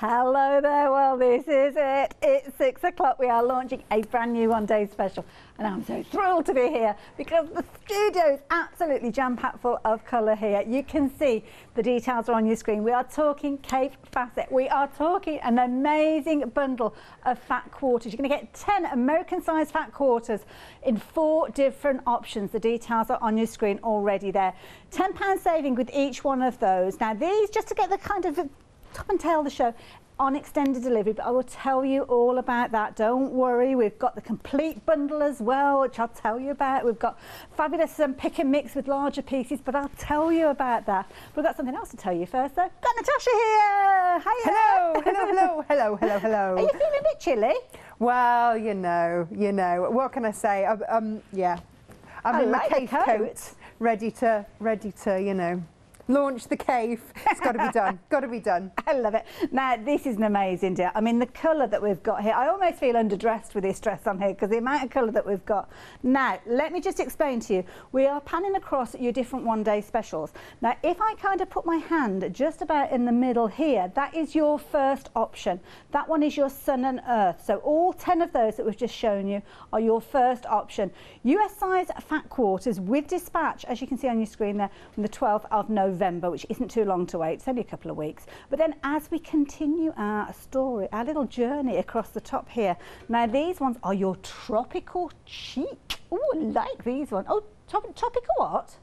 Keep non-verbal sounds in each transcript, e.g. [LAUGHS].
Hello there, well this is it. It's six o'clock. We are launching a brand new one day special and I'm so thrilled to be here because the studio is absolutely jam-packed full of colour here. You can see the details are on your screen. We are talking Kaffe Fassett. We are talking an amazing bundle of fat quarters. You're going to get 10 American sized fat quarters in four different options. The details are on your screen already there. £10 saving with each one of those. Now these, just to get the kind of top and tail of the show, on extended delivery, but I will tell you all about that. Don't worry, we've got the complete bundle as well, which I'll tell you about. We've got fabulous um, pick and mix with larger pieces, but I'll tell you about that. We've got something else to tell you first, though. Got Natasha here. Hiya. Hello, hello, hello, hello, hello, hello. Are you feeling a bit chilly? Well, you know, you know. What can I say? Um, yeah, I'm I in like my Kaffe coat. coat, ready to, ready to, you know, launch the Kaffe. It's got to be done. [LAUGHS] got to be done. I love it. Now, this is an amazing deal. I mean, the colour that we've got here, I almost feel underdressed with this dress on here because the amount of colour that we've got. Now, let me just explain to you. We are panning across your different one-day specials. Now, if I kind of put my hand just about in the middle here, that is your first option. That one is your sun and earth. So all 10 of those that we've just shown you are your first option. US size fat quarters with dispatch, as you can see on your screen there, from the 12th of November. November, which isn't too long to wait. It's only a couple of weeks. But then as we continue our story, our little journey across the top here, now these ones are your tropical chic. Oh, I like these ones. Oh, top, tropical what?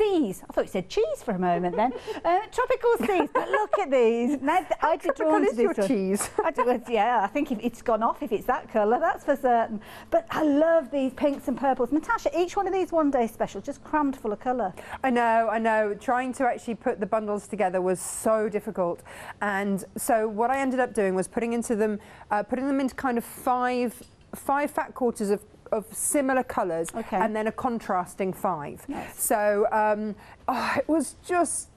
Seas. I thought you said cheese for a moment then. [LAUGHS] uh, tropical seas. But look at these. [LAUGHS] Now, I did drawn to your this cheese. I do, yeah, I think if it's gone off if it's that colour, that's for certain. But I love these pinks and purples. Natasha, each one of these one day specials just crammed full of colour. I know, I know. Trying to actually put the bundles together was so difficult. And so what I ended up doing was putting into them, uh, putting them into kind of five five fat quarters of of similar colours okay. and then a contrasting five. Nice. So um, oh, it was just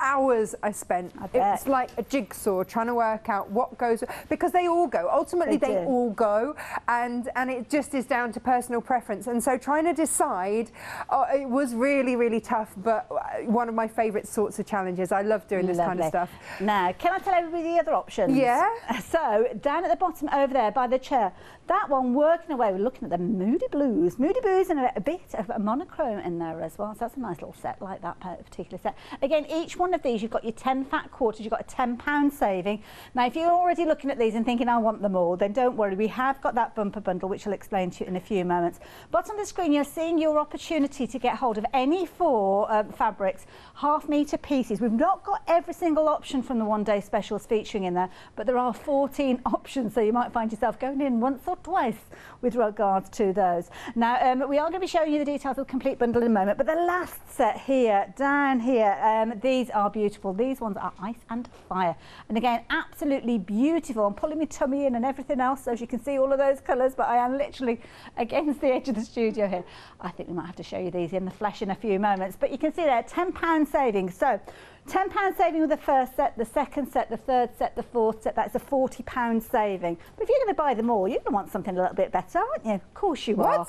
hours I spent. I it's like a jigsaw trying to work out what goes because they all go. Ultimately, they, they all go, and and it just is down to personal preference. And so trying to decide, uh, it was really really tough. But uh, one of my favourite sorts of challenges. I love doing this Lovely. kind of stuff. Now, can I tell everybody the other options? Yeah. [LAUGHS] So down at the bottom over there by the chair, that one working away. We're looking at the Moody Blues, Moody Blues, and a, a bit of a monochrome in there as well. So that's a nice little set like that particular set. Again, each one of these, you've got your 10 fat quarters, you've got a £10 saving. Now, if you're already looking at these and thinking, I want them all, then don't worry. We have got that bumper bundle, which I'll explain to you in a few moments. Bottom of the screen, you're seeing your opportunity to get hold of any four um, fabrics, half metre pieces. We've not got every single option from the one day specials featuring in there, but there are 14 [LAUGHS] options, so you might find yourself going in once or twice with regards to those. Now, um, we are going to be showing you the details of the complete bundle in a moment, but the last set here, down here, um, these are beautiful. These ones are ice and fire. And again, absolutely beautiful. I'm pulling my tummy in and everything else, so as you can see all of those colours, but I am literally [LAUGHS] against the edge of the studio here. I think we might have to show you these in the flesh in a few moments, but you can see there, £10 savings. So £10 saving with the first set, the second set, the third set, the fourth set, that's a £40 saving. But if you're going to buy them all, you're going to want something a little bit better, aren't you? Of course you what? are.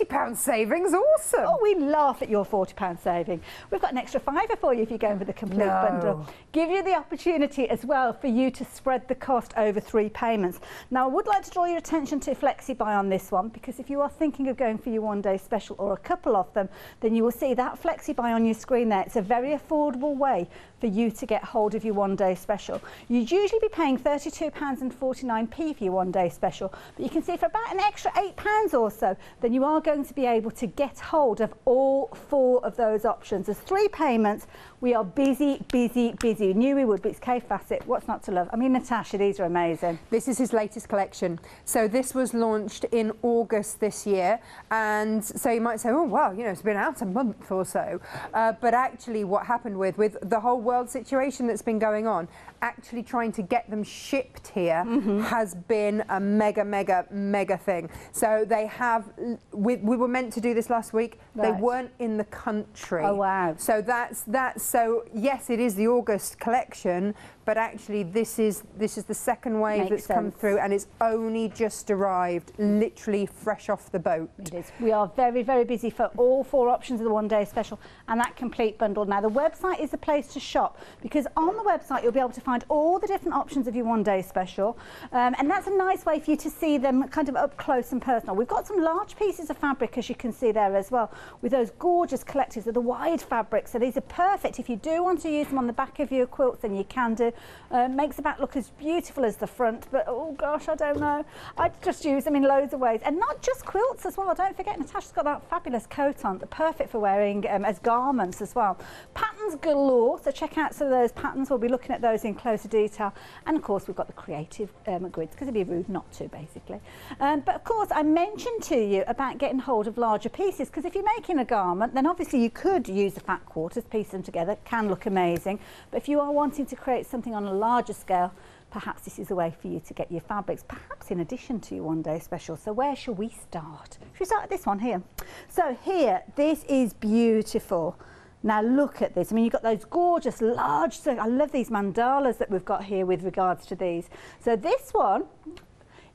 £40 savings, awesome. Oh, we laugh at your £40 saving. We've got an extra fiver for you if you're going for the complete no. bundle. Give you the opportunity as well for you to spread the cost over three payments. Now, I would like to draw your attention to FlexiBuy on this one because if you are thinking of going for your one day special or a couple of them, then you will see that FlexiBuy on your screen there. It's a very affordable way for you to get hold of your one day special. You'd usually be paying £32.49p for your one day special, but you can see for about an extra £8 or so, then you are going to be able to get hold of all four of those options. There's three payments. We are busy, busy, busy. Knew we would, but it's Kaffe Fassett. What's not to love? I mean, Natasha, these are amazing. This is his latest collection. So this was launched in August this year. And so you might say, oh, well, you know, it's been out a month or so. Uh, but actually what happened with, with the whole world situation that's been going on, actually trying to get them shipped here mm -hmm. has been a mega, mega, mega thing. So they have we, we were meant to do this last week. They weren't in the country. Oh, wow. So that's that. So yes, it is the August collection, but actually this is this is the second wave Makes that's come through, and it's only just arrived, literally fresh off the boat. It is. We are very, very busy for all four options of the one day special and that complete bundle. Now, the website is the place to shop because on the website you'll be able to find all the different options of your one day special. Um, and that's a nice way for you to see them kind of up close and personal. We've got some large pieces of fabric, as you can see there as well, with those gorgeous collectives of the wide fabric. So these are perfect. If you do want to use them on the back of your quilts, then you can do. Uh, makes the back look as beautiful as the front, but oh gosh, I don't know. I just use them in loads of ways. And not just quilts as well. Don't forget, Natasha's got that fabulous coat on, perfect for wearing um, as garments as well. Patterns galore, so check out some of those patterns. We'll be looking at those in closer detail. And of course, we've got the creative um, grids, because it'd be rude not to, basically. Um, but of course, I mentioned to you about getting hold of larger pieces, because if you're making a garment, then obviously you could use the fat quarters, piece them together, can look amazing. But if you are wanting to create something on a larger scale, perhaps this is a way for you to get your fabrics, perhaps in addition to your one day special. So where shall we start? Should we start at this one here? So here, this is beautiful. Now look at this. I mean, you've got those gorgeous large, so I love these mandalas that we've got here with regards to these. So this one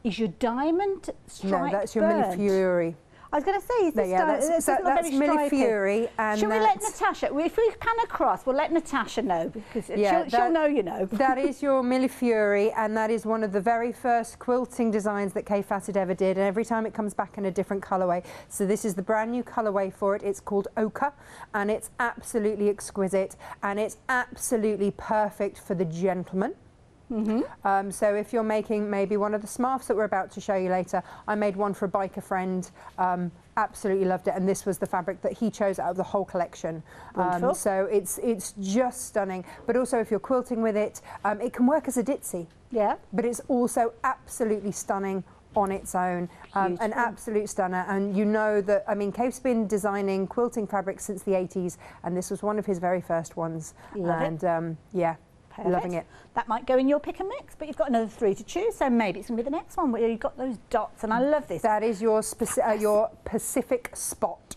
is your diamond striped no, that's your bird. Millefeuille. I was going to say, is this yeah, that's, this not that's very stripy. Millefeuille, and Shall we let Natasha, if we pan across, we'll let Natasha know because Yeah, she'll, she'll know you know. [LAUGHS] that is your Millefeuille, and that is one of the very first quilting designs that Kaffe Fassett ever did. And every time it comes back in a different colourway. So this is the brand new colourway for it. It's called Ochre, and it's absolutely exquisite, and it's absolutely perfect for the gentleman. Um, so if you're making maybe one of the smarts that we're about to show you later, I made one for a biker friend. Um, absolutely loved it, and this was the fabric that he chose out of the whole collection. Um, so it's it's just stunning. But also, if you're quilting with it, um, it can work as a ditzy, Yeah. but it's also absolutely stunning on its own. Um, an absolute stunner. And you know that, I mean, Kaffe's been designing quilting fabrics since the 80s, and this was one of his very first ones. Love and um, yeah, loving it. That might go in your pick and mix, but you've got another three to choose, so maybe it's going to be the next one where you've got those dots, and I love this. That is your speci- uh, your Pacific spot.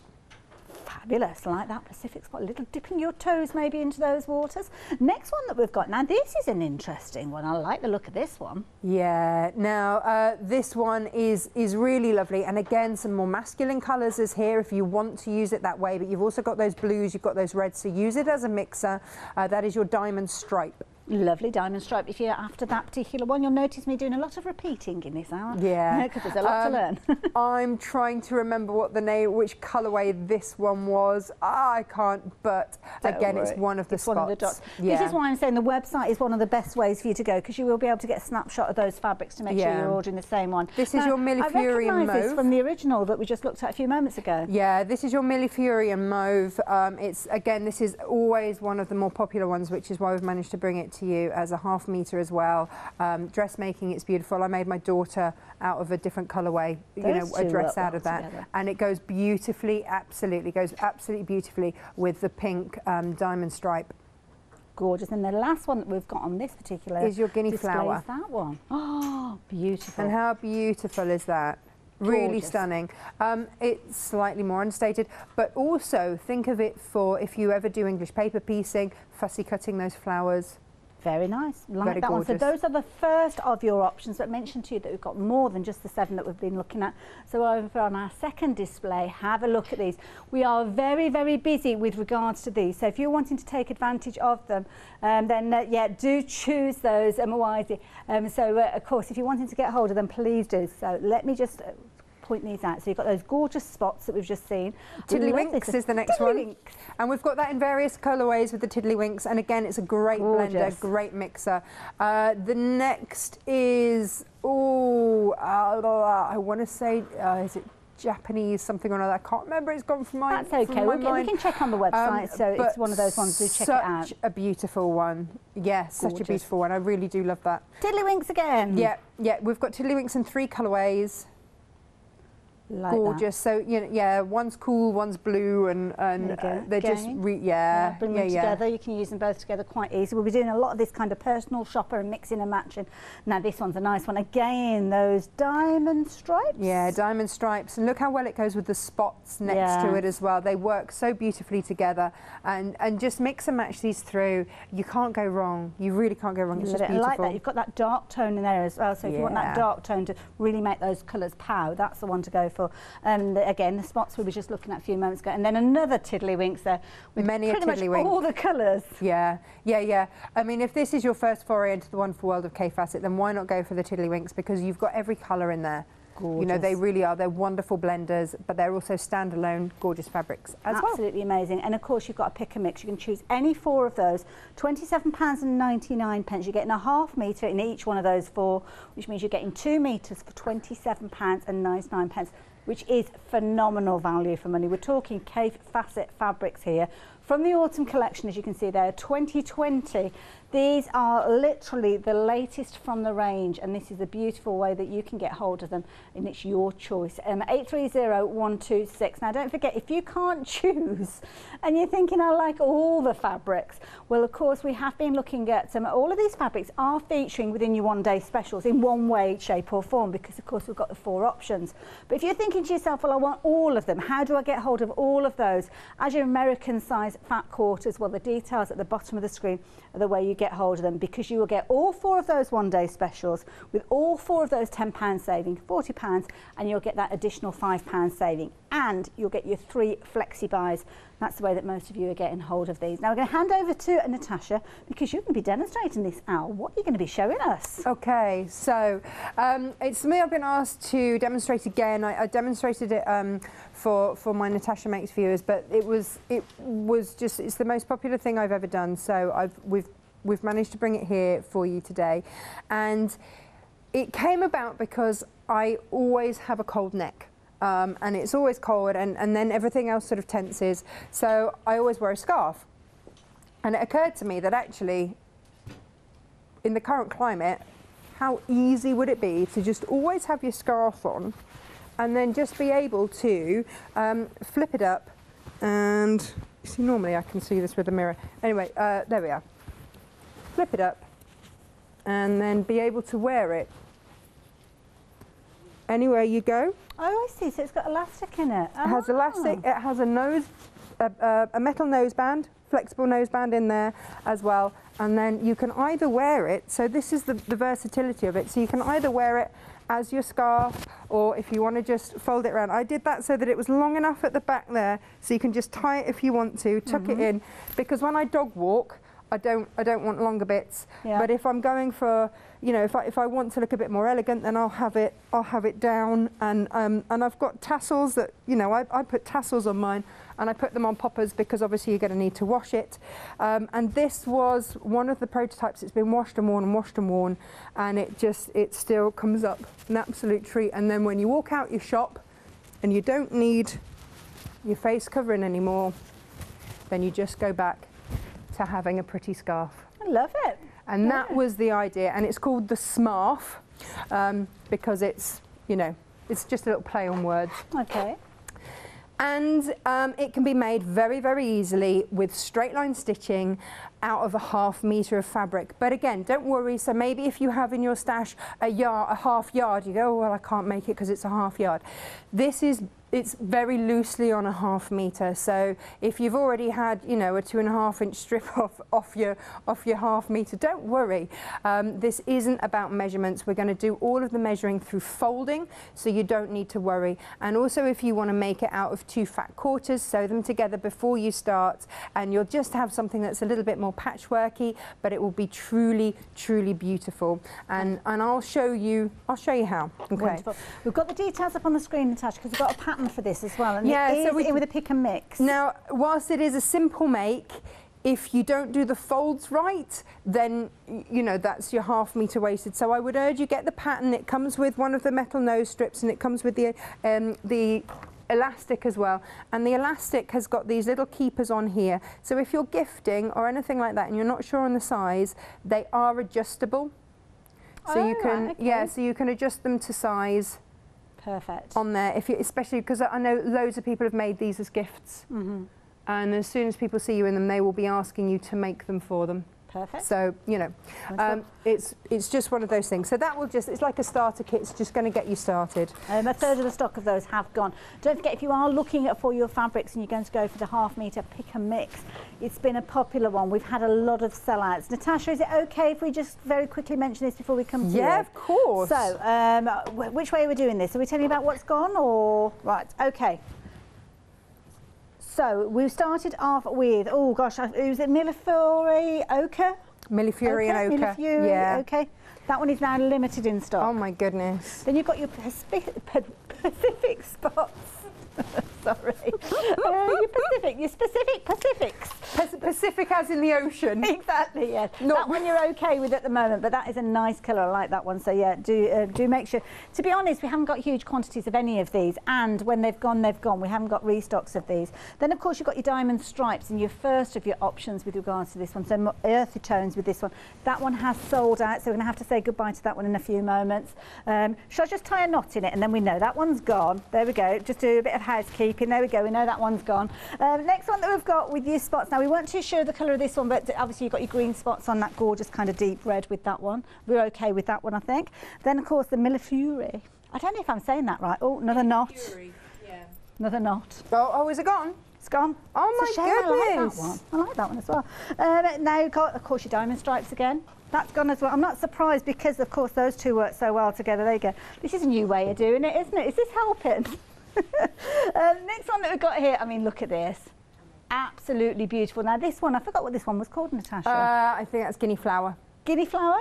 Fabulous, like that Pacific spot, a little dipping your toes maybe into those waters. Next one that we've got, now this is an interesting one. I like the look of this one. Yeah. Now uh, this one is is really lovely, and again, some more masculine colours is here if you want to use it that way. But you've also got those blues, you've got those reds, so use it as a mixer. Uh, that is your diamond stripe. Lovely diamond stripe. If you're after that particular one, you'll notice me doing a lot of repeating in this hour. Yeah. [LAUGHS] Because there's a lot Um, to learn. [LAUGHS] I'm trying to remember what the name, which colourway this one was. Ah, I can't, but Don't again, it's one of the It's spots. one of the dots. Yeah. This is why I'm saying the website is one of the best ways for you to go because you will be able to get a snapshot of those fabrics to make sure you're ordering the same one. This is your this mauve. from the original that we just looked at a few moments ago. Yeah, this is your and mauve. Um, it's again, this is always one of the more popular ones, which is why we've managed to bring it to you as a half meter as well. Um, dressmaking, it's beautiful. I made my daughter out of a different colourway, you know, a dress out well of that, together. and it goes beautifully. Absolutely, goes absolutely beautifully with the pink um, diamond stripe. Gorgeous. And the last one that we've got on this particular Is your guinea flower. is that one. [GASPS] Oh, beautiful. And how beautiful is that? Really stunning. Um, it's slightly more understated, but also think of it for if you ever do English paper piecing, fussy cutting those flowers. Very nice. Like Very that one. So those are the first of your options. But mentioned to you that we've got more than just the seven that we've been looking at. So over on our second display, have a look at these. We are very, very busy with regards to these. So if you're wanting to take advantage of them, um, then uh, yeah, do choose those um, wisely. Um, so uh, of course, if you're wanting to get hold of them, please do. So let me just. Uh, Point these out. So you've got those gorgeous spots that we've just seen. Tiddlywinks is the next one. And we've got that in various colourways with the Tiddlywinks. And again, it's a great Gorgeous. blender, great mixer. Uh, the next is, oh, uh, I want to say, uh, is it Japanese something or another? I can't remember. It's gone from my That's okay. my We'll get, we can check on the website. Um, so it's one of those ones. Do check it out. Such a beautiful one. Yes, such a beautiful one. I really do love that. Tiddlywinks again. Yeah, yeah. We've got Tiddlywinks in three colourways. Like that. gorgeous. So you know, yeah, one's cool, one's blue, and and uh, they're just re- yeah, bring yeah, them yeah. together. You can use them both together quite easy. We'll be doing a lot of this kind of personal shopper and mixing and matching. Now this one's a nice one. Again, those diamond stripes. Yeah, diamond stripes, and look how well it goes with the spots next to it as well. They work so beautifully together, and and just mix and match these through. You can't go wrong. You really can't go wrong. It's just it. I like that. You've got that dark tone in there as well. So if you want that dark tone to really make those colours pow, that's the one to go for. And um, the- again, the spots we were just looking at a few moments ago. And then another tiddlywinks there with Many a pretty much all the colours. Yeah, yeah, yeah. I mean, if this is your first foray into the wonderful world of Kaffe Fassett, then why not go for the Tiddlywinks? Because you've got every colour in there. You know, they really are. They're wonderful blenders, but they're also standalone, gorgeous fabrics as well. Absolutely amazing. And of course, you've got a pick and mix. You can choose any four of those. £27.99. pence. You're getting a half metre in each one of those four, which means you're getting two metres for £27.99, pence, which is phenomenal value for money. We're talking Kaffe Fassett fabrics here. From the autumn collection, as you can see there, 2020. These are literally the latest from the range, and this is a beautiful way that you can get hold of them, and it's your choice. Um, 830126. Now, don't forget, if you can't [LAUGHS] choose and you're thinking, I like all the fabrics, well, of course, we have been looking at some. all of these fabrics are featuring within your one day specials in one way, shape, or form, because, of course, we've got the four options. But if you're thinking to yourself, well, I want all of them, how do I get hold of all of those? As your American size fat quarters, well, the details at the bottom of the screen are the way you get hold of them because you will get all four of those one day specials with all four of those £10 saving, £40, and you'll get that additional £5 saving. And you'll get your three flexi buys. That's the way that most of you are getting hold of these. Now we're going to hand over to Natasha because you're going to be demonstrating this, Al. What are you going to be showing us? Okay, so um, it's something I've been asked to demonstrate again. I, I demonstrated it um, for for my Natasha Makes viewers, but it was it was just it's the most popular thing I've ever done. So I've we've we've managed to bring it here for you today, and it came about because I always have a cold neck. Um, and it's always cold, and, and then everything else sort of tenses. So I always wear a scarf. And it occurred to me that actually in the current climate, how easy would it be to just always have your scarf on and then just be able to um, flip it up and see normally I can see this with a mirror anyway uh, there we are flip it up and then be able to wear it anywhere you go Oh, I see. So it's got elastic in it. it has elastic. Ah. It has a nose, a, a, a metal noseband, flexible noseband in there as well. And then you can either wear it. So this is the, the versatility of it. So you can either wear it as your scarf, or if you want to just fold it around. I did that so that it was long enough at the back there, so you can just tie it if you want to, tuck Mm-hmm. it in. Because when I dog walk, I don't, I don't want longer bits. Yeah. But if I'm going for, you know, if I, if I want to look a bit more elegant, then I'll have it, I'll have it down. And, um, and I've got tassels that, you know, I, I put tassels on mine and I put them on poppers because obviously you're going to need to wash it. Um, and this was one of the prototypes. It's been washed and worn and washed and worn. And it just, it still comes up an absolute treat. And then when you walk out your shop and you don't need your face covering anymore, then you just go back to having a pretty scarf. I love it. And that was the idea, and it's called the Smarf um, because it's, you know, it's just a little play on words. Okay. And um, it can be made very, very easily with straight line stitching out of a half metre of fabric. But again, don't worry. So maybe if you have in your stash a yard, a half yard, you go, oh, well, I can't make it because it's a half yard. This is it's very loosely on a half metre. So if you've already had, you know, a two and a half inch strip [LAUGHS] off, off your off your half metre, don't worry. Um, this isn't about measurements. We're going to do all of the measuring through folding, so you don't need to worry. And also, if you want to make it out of two fat quarters, sew them together before you start, and you'll just have something that's a little bit more patchworky, but it will be truly, truly beautiful. And and I'll show you. I'll show you how. Okay. Wonderful. We've got the details up on the screen, Natasha, because we've got a pattern for this as well. And Yeah, it so we- in with a pick and mix. Now, whilst it is a simple make, if you don't do the folds right, then you know that's your half meter wasted. So I would urge you get the pattern. It comes with one of the metal nose strips, and it comes with the um, the elastic as well. And the elastic has got these little keepers on here. So if you're gifting or anything like that, and you're not sure on the size, they are adjustable. So you Oh, can right, yeah, so you can adjust them to size. Perfect. on there, if you, especially because I know loads of people have made these as gifts, hmm and as soon as people see you in them, they will be asking you to make them for them. Perfect. So you know, um, it's it's just one of those things. So that will just it's like a starter kit. It's just going to get you started. Um, a third of the stock of those have gone. Don't forget, if you are looking at for your fabrics and you're going to go for the half metre pick and mix, it's been a popular one. We've had a lot of sellouts. Natasha, is it okay if we just very quickly mention this before we come to Yeah, you? of course. So, um, which way are we doing this? Are we telling you about what's gone or right? Okay. So we started off with oh gosh, was it Millefleur Ochre? Millifury and Ochre. Yeah. Okay. That one is now limited in stock. Oh my goodness. Then you've got your Pacific, [LAUGHS] Pacific spots. [LAUGHS] [LAUGHS] Sorry. uh, your Pacific, your specific Pacifics. Pacific as in the ocean. Exactly, yes. [LAUGHS] Not- that one you're okay with at the moment, but that is a nice colour. I like that one. So yeah, do uh, do make sure. To be honest, we haven't got huge quantities of any of these, and when they've gone, they've gone. We haven't got restocks of these. Then of course you've got your diamond stripes and your first of your options with regards to this one. So earthy tones with this one. That one has sold out, so we're going to have to say goodbye to that one in a few moments. Um, shall I just tie a knot in it, and then we know that one's gone. There we go. Just do a bit of housekeeping. There we go. We know that one's gone. Um, next one that we've got with your spots. Now we weren't too sure of the colour of this one, but obviously you've got your green spots on that gorgeous kind of deep red with that one. We're okay with that one, I think. Then of course the Millefleur. I don't know if I'm saying that right. Oh, another knot. Another knot. Oh, oh, is it gone? It's gone. Oh It's my shame, I like goodness. that one. I like that one as well. Um, now, you've got, of course, your diamond stripes again. That's gone as well. I'm not surprised because, of course, those two work so well together. There you go. This is a new way of doing it, isn't it? Is this helping? [LAUGHS] um, [LAUGHS] next one that we've got here, I mean, look at this. Absolutely beautiful. Now, this one, I forgot what this one was called, Natasha. Uh, I think that's guinea flower. Guinea flower?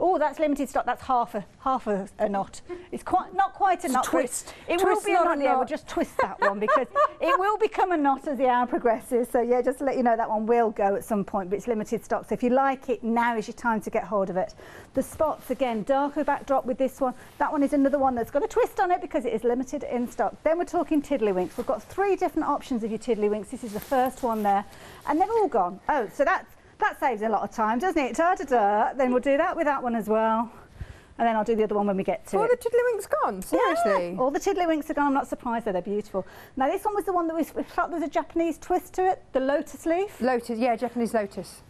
Oh, that's limited stock. That's half a half a, a knot. It's quite not quite a knot. but twist. It Twist, will be a not knot. Yeah, we'll just twist that one because [LAUGHS] it will become a knot as the hour progresses. So yeah, just to let you know that one will go at some point, but it's limited stock. So if you like it, now is your time to get hold of it. The spots again, darker backdrop with this one. That one is another one that's got a twist on it because it is limited in stock. Then we're talking tiddlywinks. We've got three different options of your tiddlywinks. This is the first one there, and they're all gone. Oh, so that's that saves a lot of time, doesn't it? Da, da, da. Then we'll do that with that one as well. And then I'll do the other one when we get to Oh, it. the tiddlywinks gone. Seriously. Yeah, all the tiddlywinks are gone. I'm not surprised though, they're beautiful. Now this one was the one that we felt there was a Japanese twist to it, the lotus leaf. Lotus, yeah, Japanese lotus.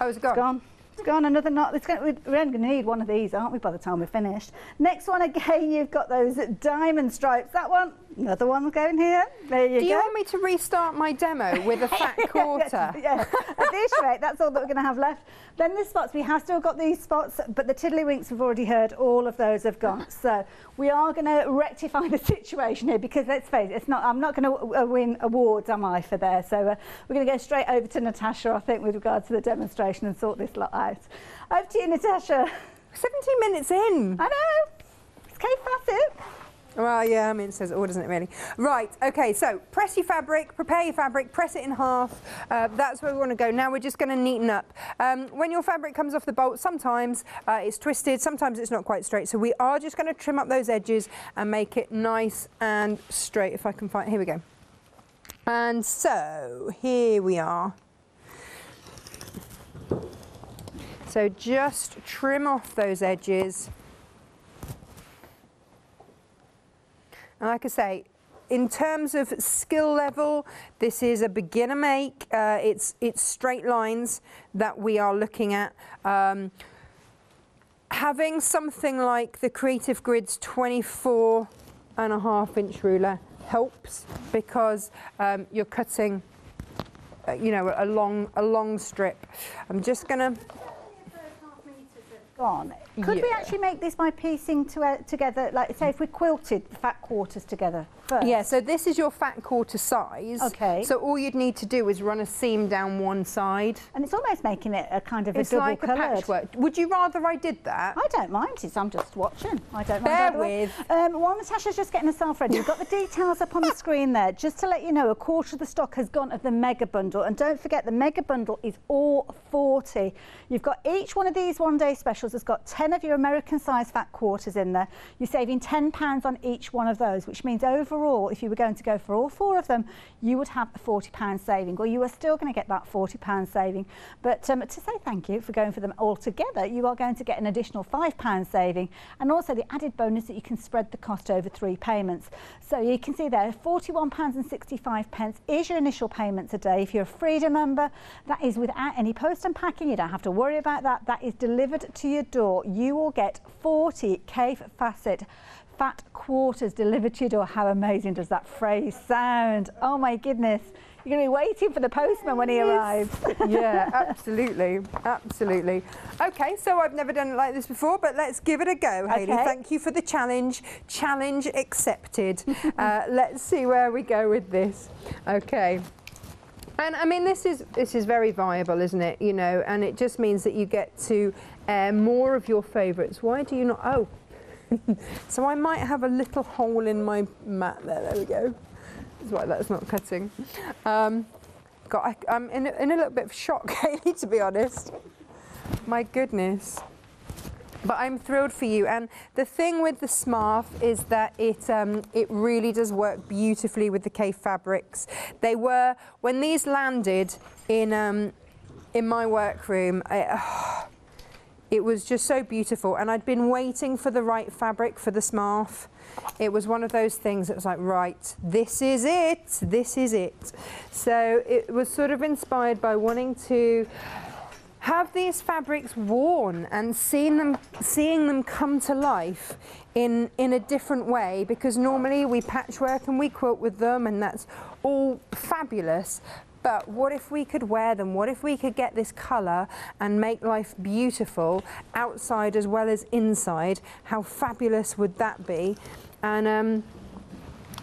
Oh, is It's Gone. It's gone, another knot. It's going, we're only going to need one of these, aren't we, by the time we're finished? Next one again, [LAUGHS] you've got those diamond stripes. That one, another one going here. There you Do go. you want me to restart my demo with a fat [LAUGHS] quarter? yeah, at this rate, that's all that we're going to have left. Then the spots, we have still got these spots, but the tiddlywinks, we've already heard, all of those have gone. [LAUGHS] So we are going to rectify the situation here because let's face it, it's not, I'm not going to uh, win awards, am I, for there? So uh, we're going to go straight over to Natasha, I think, with regards to the demonstration and sort this lot out. Over to you, Natasha. 17 minutes in. I know. It's Kaffe Fassett. Well, yeah, I mean, it says it all, doesn't it, really? Right, okay, so press your fabric, prepare your fabric, press it in half. Uh, that's where we want to go. Now we're just going to neaten up. Um, when your fabric comes off the bolt, sometimes uh, it's twisted, sometimes it's not quite straight. So we are just going to trim up those edges and make it nice and straight, if I can find, here we go. And so, here we are. So just trim off those edges. And like I say, in terms of skill level, this is a beginner make. Uh, it's it's straight lines that we are looking at. Um, having something like the Creative Grids 24 and a half inch ruler helps because um, you're cutting, uh, you know, a long a long strip. I'm just gonna. Gone. Could we actually make this by piecing to, uh, together, like say if we quilted the fat quarters together first? Yeah, so this is your fat quarter size. Okay. So all you'd need to do is run a seam down one side. And it's almost making it a kind of It's a double like a patchwork. Would you rather I did that? I don't mind it. I'm just watching. I don't Bear mind. way. with. Um, while Natasha's just getting herself ready, we've got the details up on the screen there. Just to let you know, a quarter of the stock has gone of the mega bundle, and don't forget the mega bundle is all 40. You've got each one of these one-day specials has got 10 of your American size fat quarters in there. You're saving 10 pounds on each one of those, which means overall for all, if you were going to go for all four of them, you would have a £40 saving. Well, you are still going to get that £40 saving. But um, to say thank you for going for them all together, you are going to get an additional £5 saving and also the added bonus that you can spread the cost over three payments. So you can see there, £41.65 is your initial payment today. If you're a Freedom member, that is without any post and packing. You don't have to worry about that. That is delivered to your door. You will get 40 Kaffe Fassett fat quarters delivered to your door. How amazing does that phrase sound? Oh my goodness. You're going to be waiting for the postman when he arrives. [LAUGHS] yeah, [LAUGHS] absolutely. Absolutely. Okay, so I've never done it like this before, but let's give it a go, Hayley. Okay. Thank you for the challenge. Challenge accepted. [LAUGHS] uh, let's see where we go with this. Okay. And I mean, this is this is very viable, isn't it? You know, and it just means that you get to air more of your favourites. Why do you not? Oh, [LAUGHS] so I might have a little hole in my mat there. There we go. That's why that's not cutting. Um, God, I, I'm in a, in a little bit of shock, [LAUGHS] Hayley, to be honest. My goodness. But I'm thrilled for you. And the thing with the Smarf is that it um, it really does work beautifully with the Kaffe fabrics. They were when these landed in um, in my workroom. I, [SIGHS] it was just so beautiful, and I'd been waiting for the right fabric for the Smarf. It was one of those things that was like, right, this is it, this is it. So it was sort of inspired by wanting to have these fabrics worn and seeing them seeing them come to life in in a different way because normally we patchwork and we quilt with them and that's all fabulous but what if we could wear them? What if we could get this color and make life beautiful outside as well as inside? How fabulous would that be? And um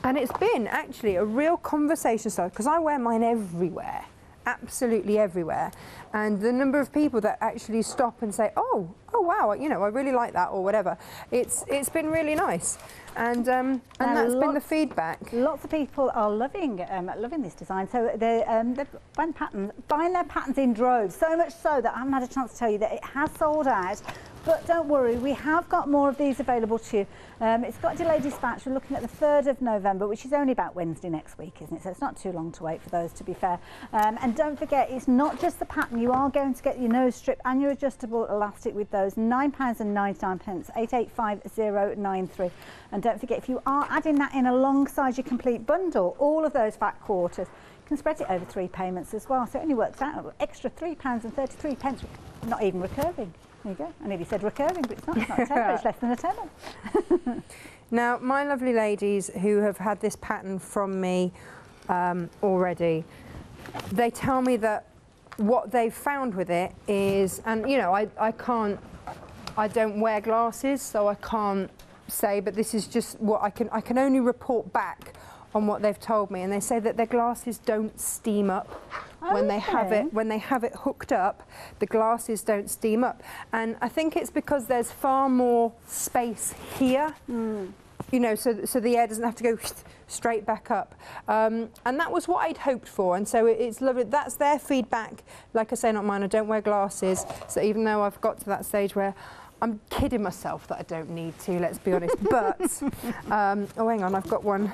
and it's been actually a real conversation starter because I wear mine everywhere absolutely everywhere. And the number of people that actually stop and say, "Oh, oh wow, you know, I really like that," or whatever. It's it's been really nice, and um, and Now, that's been the feedback. Lots of people are loving um, loving this design. So they're, um, they're buying patterns, buying their patterns in droves. So much so that I haven't had a chance to tell you that it has sold out. But don't worry, we have got more of these available to you. Um, it's got delayed dispatch. We're looking at the 3rd of November, which is only about Wednesday next week, isn't it? So it's not too long to wait for those, to be fair. Um, and don't forget, it's not just the pattern. You are going to get your nose strip and your adjustable elastic with those. £9.99, pence, 885093. And don't forget, if you are adding that in alongside your complete bundle, all of those fat quarters, you can spread it over three payments as well. So it only works out extra £3.33, pence, not even recurring. There you go. I nearly said recurring, but it's not. It's not a tenner, it's less than a tenner. [LAUGHS] Now, my lovely ladies who have had this pattern from me um, already, they tell me that what they've found with it is, and you know, I, I can't, I don't wear glasses, so I can't say, but this is just what I can, I can only report back on what they've told me, and they say that their glasses don't steam up when they have it when they have it hooked up the glasses don't steam up. And i think it's because there's far more space here you know so so the air doesn't have to go [LAUGHS] straight back up. Um, and that was what i'd hoped for and so it, it's lovely. That's their feedback. Like i say not mine. I don't wear glasses so even though i've got to that stage where I'm kidding myself that I don't need to, let's be honest. But, [LAUGHS] um, oh, hang on, I've got one.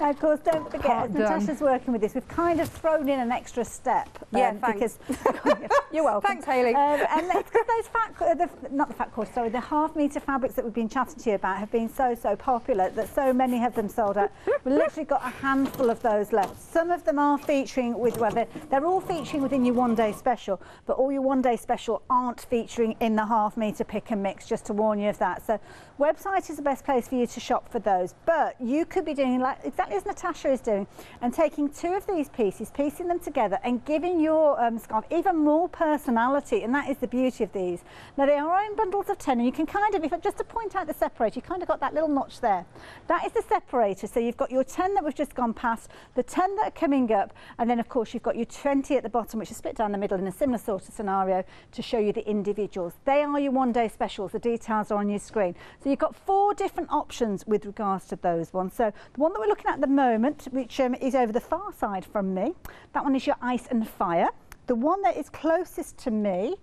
Now, of course, don't forget, Part as done. Natasha's working with this, we've kind of thrown in an extra step. Yeah, thanks. Because [LAUGHS] you're welcome. Thanks, Hayley. Um, and [LAUGHS] those fat, the, not the fat quarter, sorry, the half metre fabrics that we've been chatting to you about have been so, so popular that so many of them sold out. We've literally got a handful of those left. Some of them are featuring with, well, they're, they're all featuring within your one day special, but all your one day special aren't featuring in the half metre pick and mix, just to warn you of that. So website is the best place for you to shop for those. But you could be doing like exactly as Natasha is doing and taking two of these pieces, piecing them together and giving your um, scarf even more personality. And that is the beauty of these. Now they are in bundles of 10 and you can kind of, if I- just to point out the separator, you kind of got that little notch there. That is the separator. So you've got your 10 that we've just gone past, the 10 that are coming up, and then of course you've got your 20 at the bottom, which is split down the middle in a similar sort of scenario to show you the individuals. They are your one day specials. The details are on your screen. So you've got four different options with regards to those ones. So the one that we're looking at at the moment, which um, is over the far side from me, that one is your ice and fire. The one that is closest to me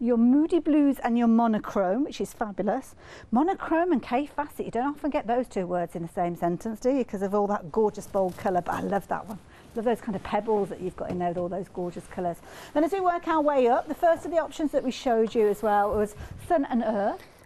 your Moody Blues and your Monochrome, which is fabulous. Monochrome and Kaffe Fassett, you don't often get those two words in the same sentence, do you? Because of all that gorgeous bold colour, but I love that one. Love those kind of pebbles that you've got in there with all those gorgeous colours. Then as we work our way up, the first of the options that we showed you as well was Sun and Earth.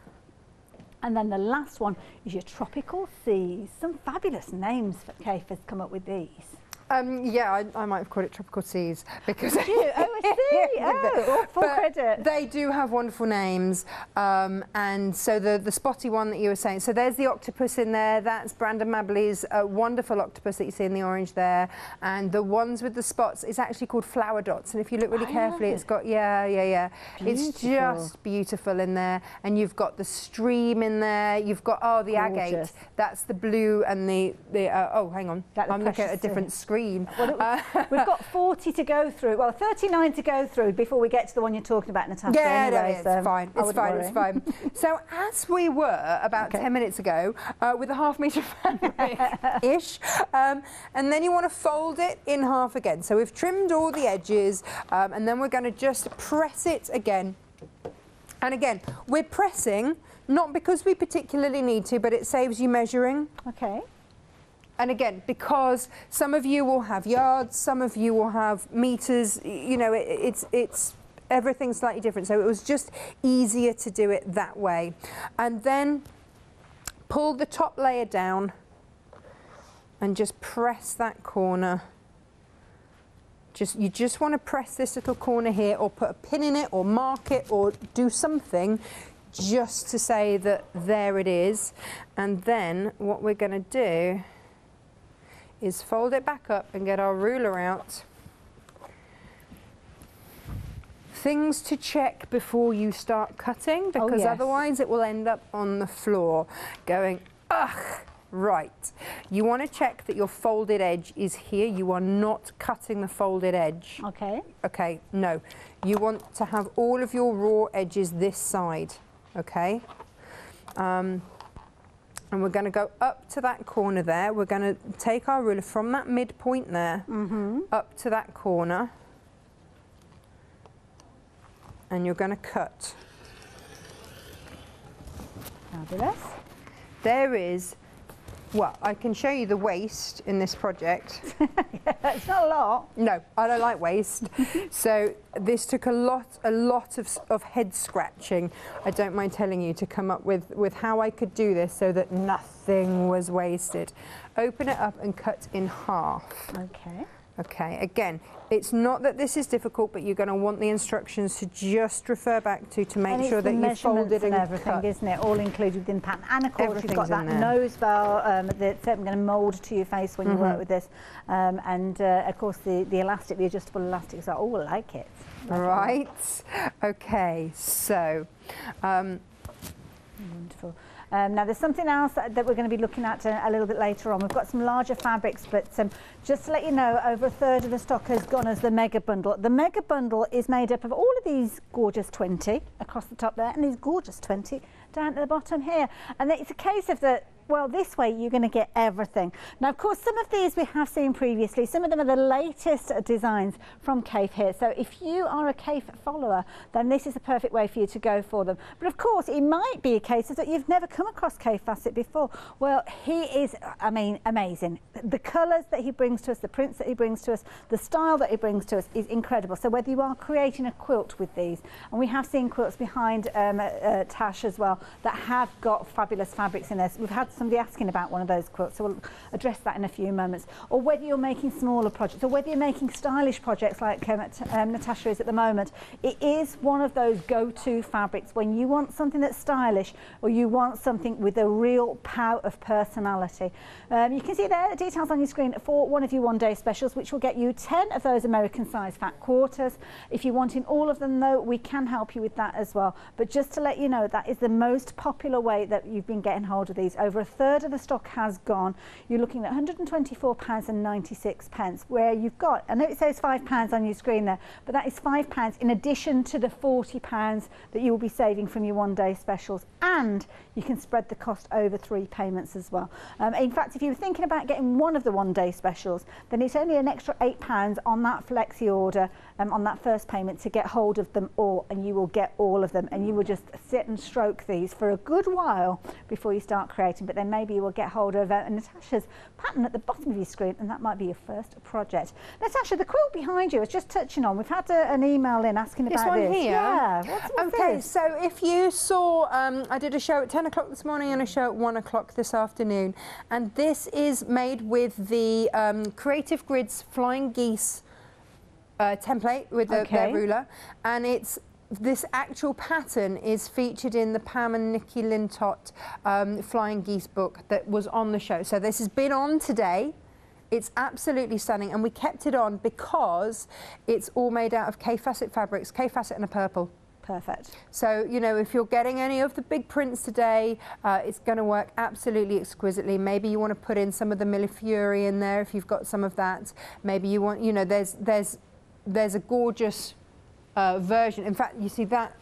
And then the last one is your tropical seas. Some fabulous names for Kaffe has come up with these. Um, yeah, I, I might have called it tropical seas because Did [LAUGHS] you? Oh, I [LAUGHS] see. Oh, full credit. They do have wonderful names, um, and so the the spotty one that you were saying. So there's the octopus in there. That's Brandon Mably's uh, wonderful octopus that you see in the orange there, and the ones with the spots is actually called flower dots. And if you look really I carefully, love it's got yeah, yeah, yeah. It's just beautiful in there, and you've got the stream in there. You've got oh the agate. That's the blue and the the uh, oh hang on, That I'm looking at a different screen. Well, Uh, We've got [LAUGHS] 40 to go through. Well, 39 to go through before we get to the one you're talking about, Natasha. Yeah, no, anyway, it's so fine. It's fine. worry. It's fine. [LAUGHS] so as we were about Okay. 10 minutes ago uh, with a half metre [LAUGHS] fabric-ish, um, and then you want to fold it in half again. So we've trimmed all the edges, um, and then we're going to just press it again. And again, we're pressing not because we particularly need to, but it saves you measuring. Okay. And again, because some of you will have yards, some of you will have meters, you know, it, it's, it's everything's slightly different. So it was just easier to do it that way. And then pull the top layer down and just press that corner. Just, you just want to press this little corner here or put a pin in it or mark it or do something just to say that there it is. And then what we're going to do is fold it back up and get our ruler out. Things to check before you start cutting Oh, because yes. otherwise it will end up on the floor going, ugh, right. You want to check that your folded edge is here. You are not cutting the folded edge. Okay. Okay, no. You want to have all of your raw edges this side, okay? Um, and we're going to go up to that corner there. We're going to take our ruler from that midpoint there mm-hmm. up to that corner. And you're going to cut. Fabulous. There is, well, I can show you the waste in this project. [LAUGHS] It's not a lot. No, I don't like waste. [LAUGHS] so this took a lot, a lot of, of head scratching. I don't mind telling you to come up with, with how I could do this so that nothing was wasted. Open it up and cut in half. Okay. Okay, again, it's not that this is difficult, but you're going to want the instructions to just refer back to to make sure that you folded and and everything, cut. isn't it? All included within the pattern. And of course, you've got that there. nose bow um, that's going to mould to your face when you Mm-hmm. work with this. Um, and uh, of course, the, the elastic, the adjustable elastic is like, I like it. Like it. Right. Okay. So, um, Wonderful. Um, now, there's something else that, that we're going to be looking at a, a little bit later on. We've got some larger fabrics, but um, just to let you know, over a third of the stock has gone as the mega bundle. The mega bundle is made up of all of these gorgeous 20 across the top there, and these gorgeous 20 down at the bottom here. And it's a case of the well, this way you're going to get everything. Now, of course, some of these we have seen previously. Some of them are the latest designs from Kaffe here. So if you are a Kaffe follower, then this is the perfect way for you to go for them. But of course, it might be a case that you've never come across Kaffe Fassett before. Well, he is, I mean, amazing. The colours that he brings to us, the prints that he brings to us, the style that he brings to us is incredible. So whether you are creating a quilt with these, and we have seen quilts behind um, uh, Tash as well that have got fabulous fabrics in there. We've had somebody asking about one of those quilts, so we'll address that in a few moments. Or whether you're making smaller projects, or whether you're making stylish projects like um, um, Natasha is at the moment, it is one of those go-to fabrics when you want something that's stylish or you want something with a real pout of personality. Um, you can see there the details on your screen for one of your one-day specials, which will get you 10 of those American-sized fat quarters. If you're wanting all of them, though, we can help you with that as well. But just to let you know, that is the most popular way that you've been getting hold of these. Over a third of the stock has gone. You're looking at £124 and 96 pence, where you've got, I know it says £5 on your screen there, but that is £5 in addition to the £40 that you will be saving from your one day specials. And you can spread the cost over three payments as well. Um, in fact, if you were thinking about getting one of the one day specials, then it's only an extra £8 on that flexi order um, on that first payment to get hold of them all, and you will get all of them. And you will just sit and stroke these for a good while before you start creating. But then maybe you will get hold of uh, Natasha's pattern at the bottom of your screen, and that might be your first project. Natasha, the quilt behind you, I was just touching on. We've had a, an email in asking this about one this. here. Yeah. Okay, so if you saw, um, I did a show at 10 o'clock this morning and a show at 1 o'clock this afternoon, and this is made with the um, Creative Grids Flying Geese uh, template with the, Okay. their ruler, and it's this actual pattern is featured in the Pam and Nikki Lintott um, Flying Geese book that was on the show. So this has been on today. It's absolutely stunning, and we kept it on because it's all made out of Kaffe Fassett fabrics, Kaffe Fassett and a purple. Perfect. So, you know, if you're getting any of the big prints today, uh, it's going to work absolutely exquisitely. Maybe you want to put in some of the Millefiori in there if you've got some of that. Maybe you want, you know, there's, there's, there's a gorgeous uh, version. In fact, you see that,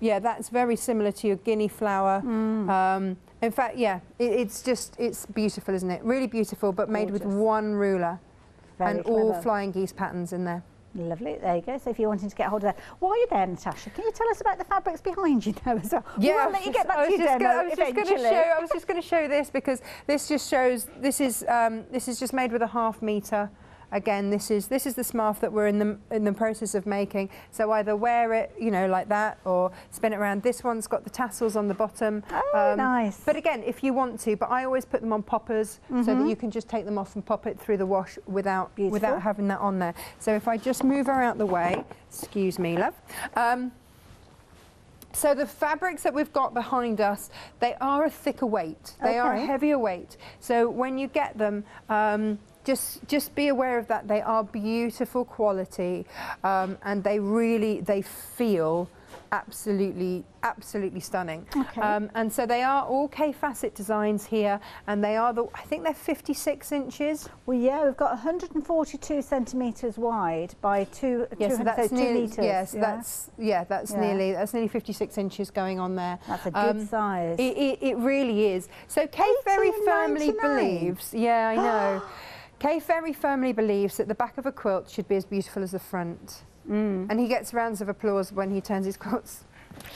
yeah, that's very similar to your guinea flower. Mm. Um, in fact, yeah, it, it's just, it's beautiful, isn't it? Really beautiful, but made with one ruler Very and all flying geese patterns in there. Lovely, there you go. So if you're wanting to get hold of that, while you're there, Natasha, can you tell us about the fabrics behind you [LAUGHS] now as well? we I will was let you get back I to your just demo gonna- I was just going to show. I was just going to show this because this just shows. This is um, this is just made with a half meter. Again, this is this is the scarf that we're in the in the process of making. So either wear it, you know, like that, or spin it around. This one's got the tassels on the bottom. Oh, nice. But again, if you want to, but I always put them on poppers so that you can just take them off and pop it through the wash without Beautiful. without having that on there. So if I just move her out the way, excuse me, love. Um, so the fabrics that we've got behind us, they are a thicker weight. They are a heavier weight. So when you get them, um, just just be aware of that. They are beautiful quality, um, and they really they feel absolutely absolutely stunning. Okay. Um, and so they are all Kaffe Fassett designs here, and they are the I think they're 56 inches. Well, yeah, we've got 142 centimetres wide by two, Yeah, so that's so nearly metres. yes, yeah? that's yeah, that's Yeah. nearly that's nearly 56 inches going on there. That's a good Um, size. It, it, it really is. So Kaffe very firmly believes, yeah, I know. [GASPS] [GASPS] [GASPS] Kaffe very firmly believes that the back of a quilt should be as beautiful as the front. Mm. And he gets rounds of applause when he turns his quilts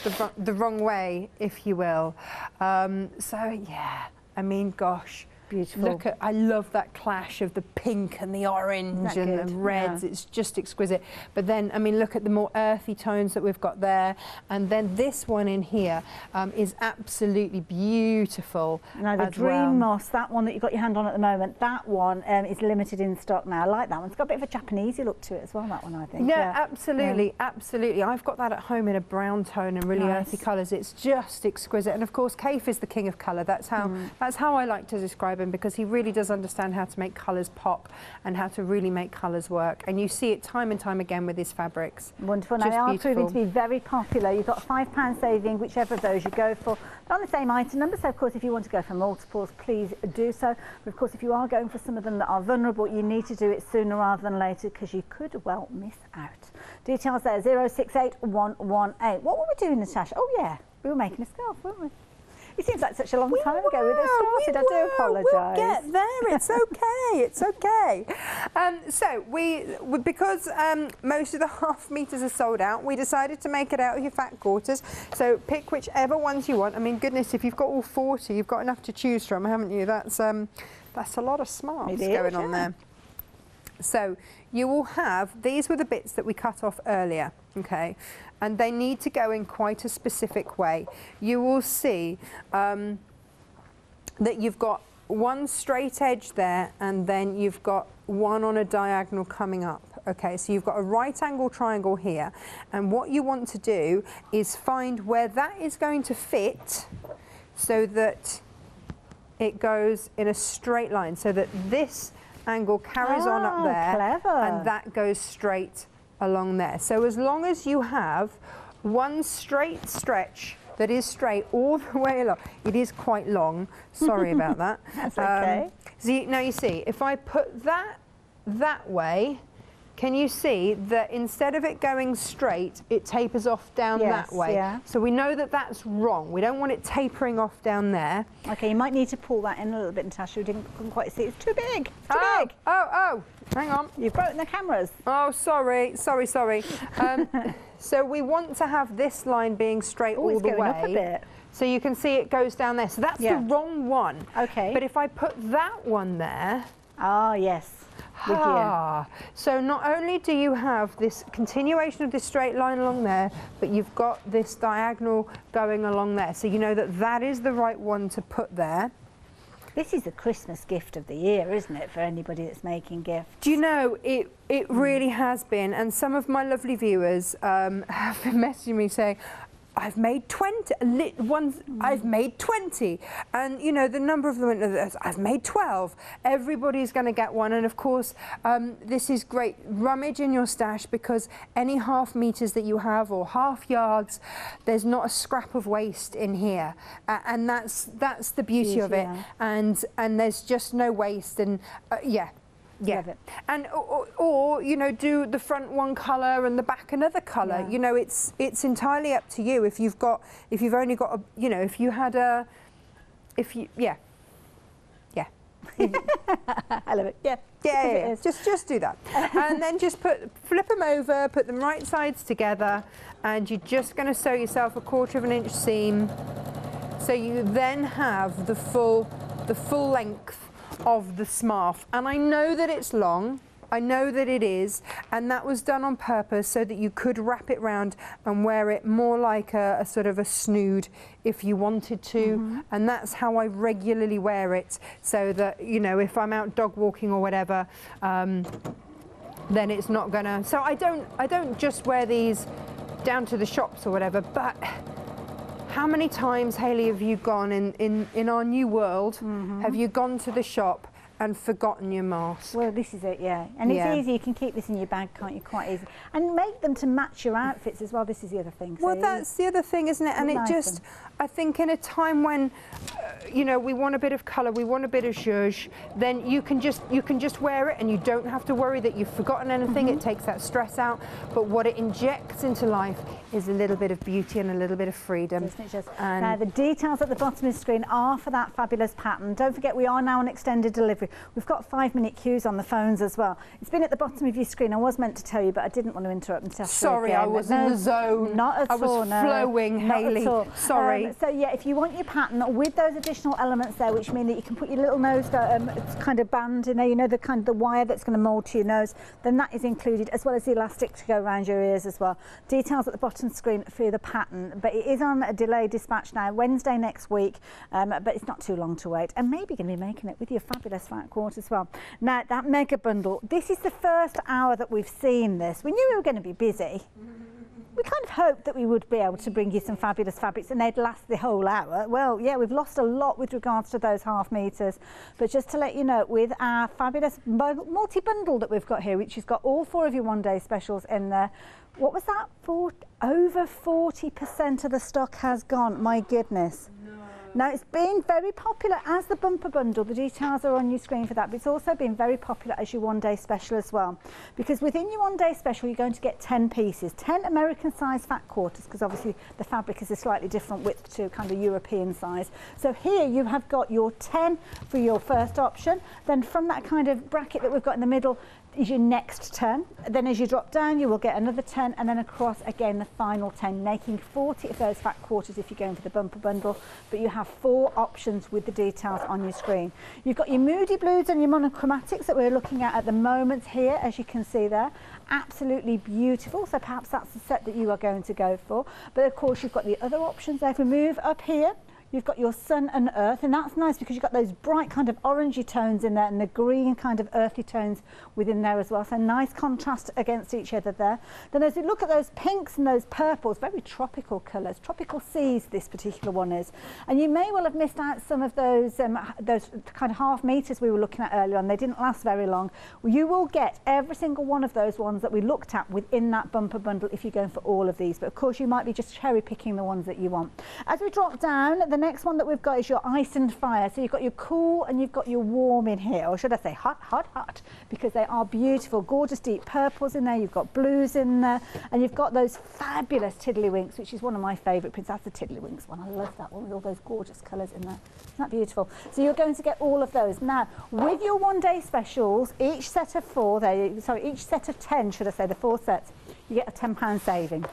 the, the wrong way, if you will. Um, so, yeah, I mean, gosh. Beautiful. Look at, I love that clash of the pink and the orange and that the reds. Yeah. It's just exquisite. But then, I mean, look at the more earthy tones that we've got there. And then this one in here um, is absolutely beautiful. Now the Dream well. Moss, that one that you've got your hand on at the moment, that one um, is limited in stock now. I like that one. It's got a bit of a Japanesey look to it as well, that one, I think. Yeah, absolutely, absolutely. I've got that at home in a brown tone and really Nice. earthy colours. It's just exquisite. And of course, Kaffe is the king of colour. That's how Mm. that's how I like to describe because he really does understand how to make colours pop and how to really make colours work. And you see it time and time again with his fabrics. Wonderful. Now they are beautiful. proving to be very popular. You've got a five pound saving, whichever of those you go for. They're on the same item number, so of course if you want to go for multiples, please do so. But of course if you are going for some of them that are vulnerable, you need to do it sooner rather than later because you could well miss out. Details there, 068118. What were we doing, Natasha? Oh yeah, we were making a scarf, weren't we? It seems like such a long time ago we were, started. I do apologise. We'll get there. It's [LAUGHS] okay. it's okay. Um, so we, we because um, most of the [LAUGHS] half meters are sold out, we decided to make it out of your fat quarters. So pick whichever ones you want. I mean, goodness, if you've got all 40, you've got enough to choose from, haven't you? That's um, that's a lot of smarts going on yeah. there. So you will have, these were the bits that we cut off earlier, okay? And they need to go in quite a specific way. You will see um, that you've got one straight edge there and then you've got one on a diagonal coming up. Okay, so you've got a right angle triangle here. And what you want to do is find where that is going to fit so that it goes in a straight line so that this angle carries on up Oh, there clever. and that goes straight along there. So as long as you have one straight stretch that is straight all the way along. It is quite long. Sorry about that. [LAUGHS] That's okay. Um, see, now you see, if I put that that way, can you see that instead of it going straight, it tapers off down Yes, that way? yeah. So we know that that's wrong. We don't want it tapering off down there. Okay, you might need to pull that in a little bit, Natasha. We didn't couldn't quite see. It's too big. Too oh, big. oh, oh, hang on. You've broken the cameras. Oh, sorry, sorry, sorry. Um, [LAUGHS] so we want to have this line being straight Oh, all it's the going way. up a bit. So you can see it goes down there. So that's Yeah. the wrong one. Okay. But if I put that one there, Ah, yes. Ah, so not only do you have this continuation of this straight line along there, but you've got this diagonal going along there. So you know that that is the right one to put there. This is the Christmas gift of the year, isn't it, for anybody that's making gifts? Do you know it? It really has been, and some of my lovely viewers um, [LAUGHS] have been messaging me saying. I've made 20, li- ones, I've made 20. And, you know, the number of them, uh, I've made 12. Everybody's going to get one. And, of course, um, this is great. Rummage in your stash because any half meters that you have or half yards, there's not a scrap of waste in here. Uh, and that's, that's the beauty, of it. yeah. And, and there's just no waste. And, uh, yeah, yeah. Love it. And or, or, you know do the front one colour and the back another colour. Yeah. You know it's it's entirely up to you. If you've got if you've only got a you know if you had a if you yeah yeah [LAUGHS] I love it. Yeah. yeah, yeah, yeah. just just do that [LAUGHS] and then just put flip them over put them right sides together and you're just going to sew yourself a quarter of an inch seam so you then have the full the full length of the smarf and I know that it's long I know that it is and that was done on purpose so that you could wrap it round and wear it more like a, a sort of a snood if you wanted to. And that's how I regularly wear it so that you know if I'm out dog walking or whatever um, then it's not gonna so I don't I don't just wear these down to the shops or whatever but how many times Haley have you gone in in, in our new world Mm-hmm. have you gone to the shop and forgotten your mask Well, this is it, yeah. And it's Yeah. easy. You can keep this in your bag, can't you? Quite easy. And make them to match your outfits as well. This is the other thing. Well, that's the other thing, isn't it? And it Nice just, I think, in a time when, uh, you know, we want a bit of colour, we want a bit of zhuzh, then you can just you can just wear it, and you don't have to worry that you've forgotten anything. Mm-hmm. It takes that stress out. But what it injects into life is a little bit of beauty and a little bit of freedom. Isn't it just? And- now, the details at the bottom of the screen are for that fabulous pattern. Don't forget, we are now on extended delivery. We've got five minute queues on the phones as well. It's been at the bottom of your screen. I was meant to tell you, but I didn't want to interrupt and tell you Sorry, I again. was in the zone. Not at I was all. no. flowing, Not Hayley. Sorry. Um, so, yeah, if you want your pattern with those additional elements there, which mean that you can put your little nose um, it's kind of band in there, you know, the kind of the wire that's going to mould to your nose, then that is included, as well as the elastic to go around your ears as well. Details at the bottom screen for the pattern, but it is on a delayed dispatch now, Wednesday next week, um, but it's not too long to wait. And maybe going to be making it with your fabulous fat coat as well. Now, that mega bundle, this is the first hour that we've seen this. We knew we were going to be busy we kind of hoped that we would be able to bring you some fabulous fabrics and they'd last the whole hour. Well, yeah, we've lost a lot with regards to those half meters. But just to let you know, with our fabulous multi bundle that we've got here, which has got all four of your one day specials in there, what was that? For over 40% of the stock has gone. My goodness. Now it's been very popular as the bumper bundle. The details are on your screen for that, but it's also been very popular as your one day special as well. Because within your one day special, you're going to get 10 pieces, 10 American size fat quarters, because obviously the fabric is a slightly different width to kind of European size. So here you have got your 10 for your first option. Then from that kind of bracket that we've got in the middle, your next 10. Then as you drop down, you will get another 10 and then across again the final 10, making 40 of those fat quarters if you're going for the bumper bundle. But you have four options with the details on your screen. You've got your moody blues and your monochromatics that we're looking at at the moment here, as you can see there. Absolutely beautiful. So perhaps that's the set that you are going to go for. But of course, you've got the other options there. If we move up here, You've got your sun and earth, and that's nice because you've got those bright kind of orangey tones in there and the green kind of earthy tones within there as well. So nice contrast against each other there. Then as we look at those pinks and those purples, very tropical colours, tropical seas this particular one is. And you may well have missed out some of those, um, those kind of half meters we were looking at earlier on. They didn't last very long. You will get every single one of those ones that we looked at within that bumper bundle if you're going for all of these. But of course you might be just cherry picking the ones that you want. As we drop down, the next one that we've got is your ice and fire. So you've got your cool and you've got your warm in here, or should I say hot, hot, hot, because they are beautiful, gorgeous deep purples in there. You've got blues in there, and you've got those fabulous tiddlywinks, which is one of my favourite prints. That's the tiddlywinks one. I love that one with all those gorgeous colours in there. Isn't that beautiful? So you're going to get all of those. Now, with your one day specials, each set of four, there, sorry, each set of 10, should I say, the four sets, you get a £10 saving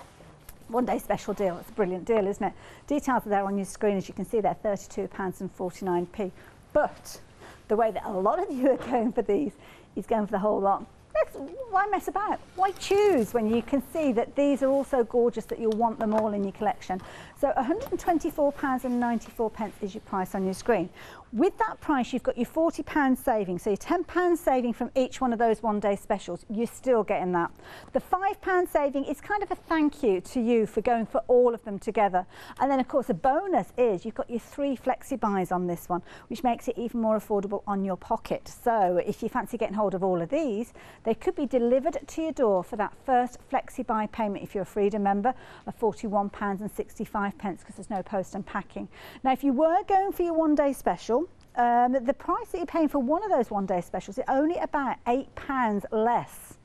one day special deal. It's a brilliant deal, isn't it? Details are there on your screen, as you can see there, £32.49p. But the way that a lot of you are going for these is going for the whole lot. why mess about? Why choose when you can see that these are also gorgeous that you'll want them all in your collection? So £124.94 is your price on your screen. With that price, you've got your £40 saving. So your £10 saving from each one of those one day specials, you're still getting that. The £5 saving is kind of a thank you to you for going for all of them together. And then of course, a bonus is you've got your three flexi buys on this one, which makes it even more affordable on your pocket. So if you fancy getting hold of all of these, they could be delivered to your door for that first flexi buy payment if you're a Freedom member of £41.65 pence because there's no post and packing. Now, if you were going for your one day special, um, the price that you're paying for one of those one day specials is only about £8 less.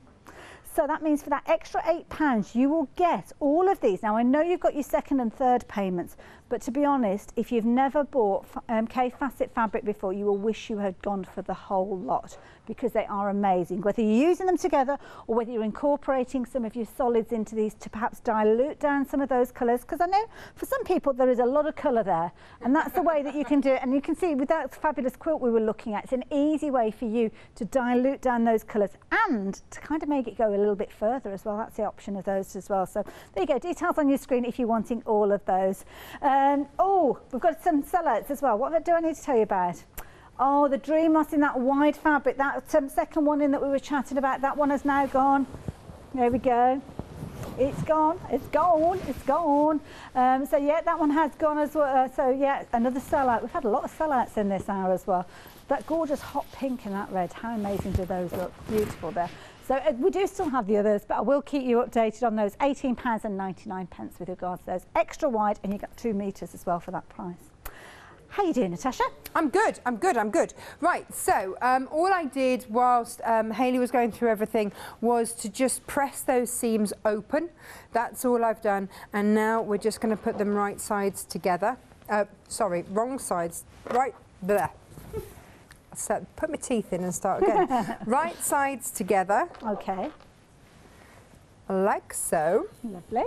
So that means for that extra £8, you will get all of these. Now, I know you've got your second and third payments, but to be honest, if you've never bought um, Fassett fabric before, you will wish you had gone for the whole lot because they are amazing. Whether you're using them together or whether you're incorporating some of your solids into these to perhaps dilute down some of those colours, because I know for some people there is a lot of colour there, and that's the way that you can do it. And you can see with that fabulous quilt we were looking at, it's an easy way for you to dilute down those colours and to kind of make it go a little bit further as well. That's the option of those as well. So there you go, details on your screen if you're wanting all of those. Um, um, oh, we've got some sellouts as well. What do I need to tell you about? Oh, the Dream Moss in that wide fabric. That um, second one in that we were chatting about, that one has now gone. There we go. It's gone. It's gone. It's gone. Um, so yeah, that one has gone as well. Uh, so yeah, another sellout. We've had a lot of sellouts in this hour as well. That gorgeous hot pink and that red. How amazing do those look? Beautiful there. So uh, we do still have the others, but I will keep you updated on those. £18 and 99 pence with regards to those. Extra wide, and you get two metres as well for that price. How you doing, Natasha? I'm good, I'm good, I'm good. Right, so um, all I did whilst um, Hayley was going through everything was to just press those seams open. That's all I've done. And now we're just going to put them right sides together. Uh, sorry, wrong sides. Right there put my teeth in and start again. [LAUGHS] right sides together. Okay. Like so. Lovely.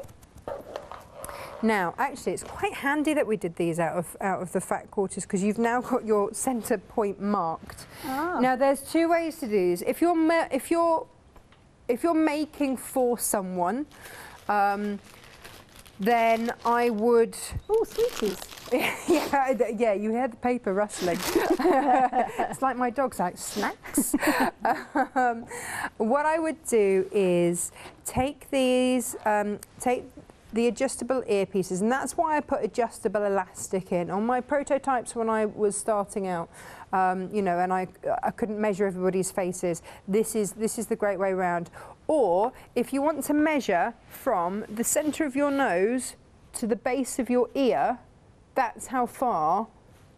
Now, actually, it's quite handy that we did these out of out of the fat quarters because you've now got your centre point marked. Oh. Now, there's two ways to do this. If you're if you're if you're making for someone, um, then I would. Oh, sweeties. [LAUGHS] yeah, yeah, you hear the paper rustling. [LAUGHS] it's like my dog's like snacks. [LAUGHS] um, what I would do is take these, um, take the adjustable earpieces, and that's why I put adjustable elastic in. On my prototypes when I was starting out, um, you know, and I, I couldn't measure everybody's faces, this is, this is the great way round. Or if you want to measure from the centre of your nose to the base of your ear, that's how far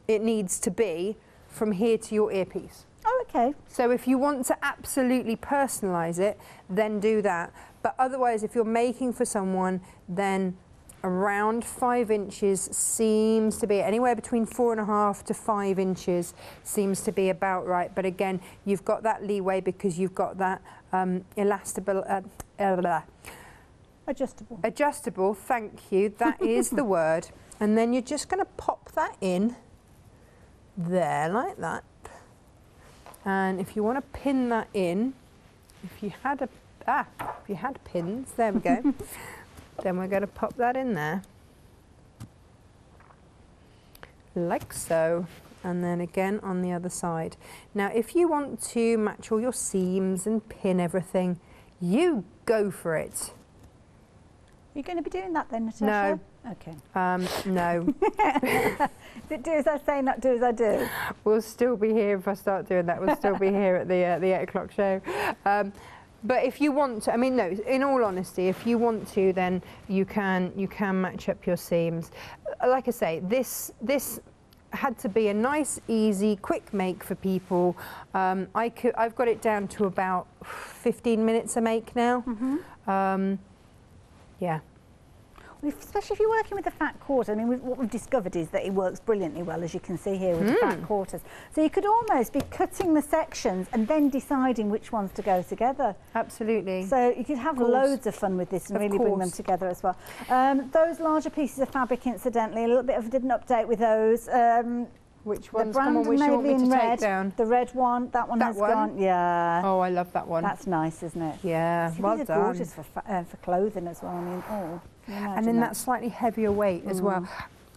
it needs to be from here to your earpiece. Oh, okay. So if you want to absolutely personalise it, then do that. But otherwise, if you're making for someone, then around five inches seems to be anywhere between four and a half to five inches seems to be about right. But again, you've got that leeway because you've got that um, elastable. Uh, uh, adjustable. Adjustable. Thank you. That is the [LAUGHS] word. And then you're just going to pop that in there like that. And if you want to pin that in, if you had a ah, if you had pins, there we go. [LAUGHS] then we're going to pop that in there. like so. And then again on the other side. Now, if you want to match all your seams and pin everything, you go for it. you're you going to be doing that then, Natasha? No. Okay. Um, no, Is [LAUGHS] it [LAUGHS] do as I say, not do as I do? we'll still be here if I start doing that. We'll still be here at the uh, the eight o'clock show. Um, but if you want to, I mean, no. In all honesty, if you want to, then you can you can match up your seams. Uh, Like I say, this this had to be a nice, easy, quick make for people. Um, I could, I've got it down to about 15 minutes a make now. Um, yeah. Especially if you're working with the fat quarter. I mean, we've, what we've discovered is that it works brilliantly well, as you can see here with the Hmm. fat quarters. So you could almost be cutting the sections and then deciding which ones to go together. Absolutely. So you could have course. loads of fun with this and Of really bring them together as well. Um, those larger pieces of fabric, incidentally, a little bit of an update with those. Um, which the ones? Come on, which you want me to Maybelline take red, down? the red one, that one That has one? gone. Yeah, Oh, I love that one. that's nice, isn't it? yeah, See, well these are done. gorgeous for, uh, for clothing as well. I mean, oh, And imagine then that slightly heavier weight as well.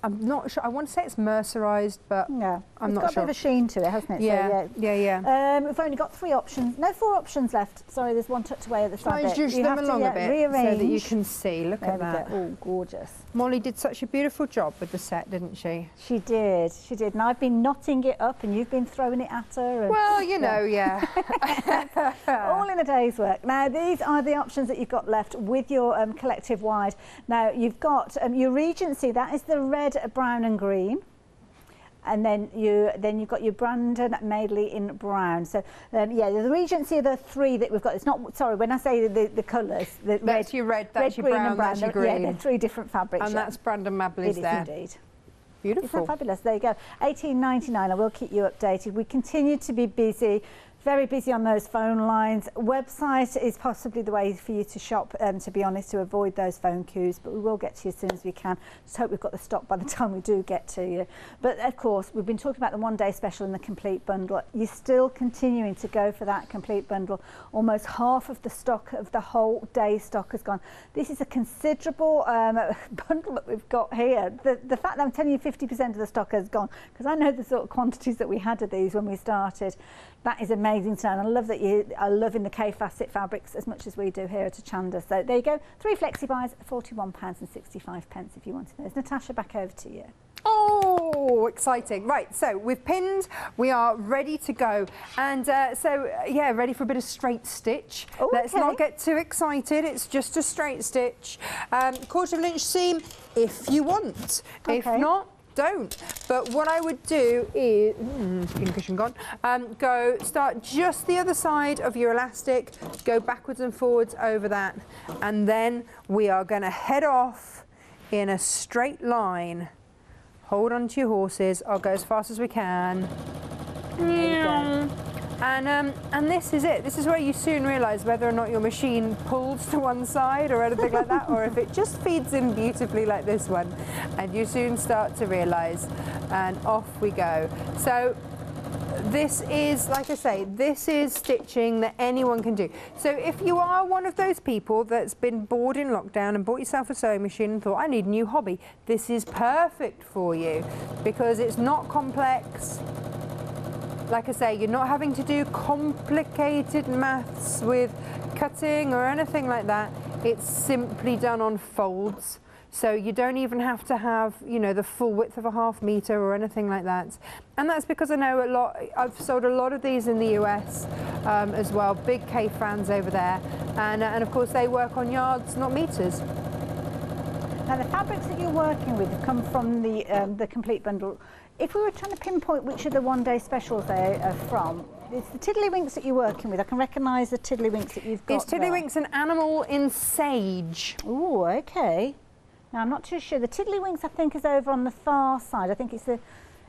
I'm not sure. I want to say it's mercerized, but Yeah, I'm it's not got a bit of a sheen to it, hasn't it? yeah, So, yeah, yeah. yeah. Um, we've only got three options. No, four options left. Sorry, there's one tucked away at the Shall I side. zhuzh them along to, a bit rearrange. so that you can see? Look There at that. Oh, gorgeous. Molly did such a beautiful job with the set, didn't she? She did. She did. And I've been knotting it up, and you've been throwing it at her. And Well, you know, yeah. [LAUGHS] all in a day's work. Now, these are the options that you've got left with your um, collective wide. Now, you've got um, your Regency. That is the red, brown, and green. And then you then you've got your Brandon Mably in brown. So um, yeah, the Regency are the three that we've got. It's not sorry when I say the, the colours. The red, that's your red, that's red, your green, brown, and brown. that's your They're- Yeah, they're three different fabrics. and yeah. that's Brandon it is there. indeed. Isn't Beautiful. that fabulous? There you go. 18.99. I will keep you updated. We continue to be busy, very busy on those phone lines. Website is possibly the way for you to shop, um, to be honest, to avoid those phone queues, but we will get to you as soon as we can. Just hope we've got the stock by the [LAUGHS] time we do get to you. But of course, we've been talking about the one day special and the complete bundle. You're still continuing to go for that complete bundle. Almost half of the stock of the whole day stock has gone. This is a considerable um, [LAUGHS] bundle that we've got here. The, the fact that I'm telling you 50% of the stock has gone, because I know the sort of quantities that we had of these when we started. That is amazing to know. And I love that you are loving the Kaffe Fassett fabrics as much as we do here at Hochanda. So there you go. Three flexi buys, £41.65 pence if you wanted those. Natasha, back over to you. Oh, exciting. Right, so we've pinned, we are ready to go. And uh, so, uh, yeah, ready for a bit of straight stitch. Oh, Let's okay. not get too excited, it's just a straight stitch. Um, quarter of an inch seam if you want. If not, don't. But what I would do is, mm, pin cushion gone, um, go start just the other side of your elastic, go backwards and forwards over that, and then we are going to head off in a straight line. Hold on to your horses. I'll go as fast as we can. Go. And um, and this is it. This is where you soon realise whether or not your machine pulls to one side or anything like that, or if it just feeds in beautifully like this one. And you soon start to realise, and off we go. So this is, like I say, this is stitching that anyone can do. So if you are one of those people that's been bored in lockdown and bought yourself a sewing machine and thought, I need a new hobby, this is perfect for you because it's not complex. Like I say, you're not having to do complicated maths with cutting or anything like that. It's simply done on folds. So you don't even have to have, you know, the full width of a half meter or anything like that. And that's because I know a lot, I've sold a lot of these in the US um, as well, big Kaffe fans over there. And, uh, and of course they work on yards, not meters. Now the fabrics that you're working with come from the um, the complete bundle. If we were trying to pinpoint which of the one day specials they are from, it's the tiddlywinks that you're working with. I can recognise the tiddlywinks that you've got. It's Tiddlywinks an animal in sage. Oh, okay. Now I'm not too sure. The tiddlywinks I think is over on the far side. I think it's the,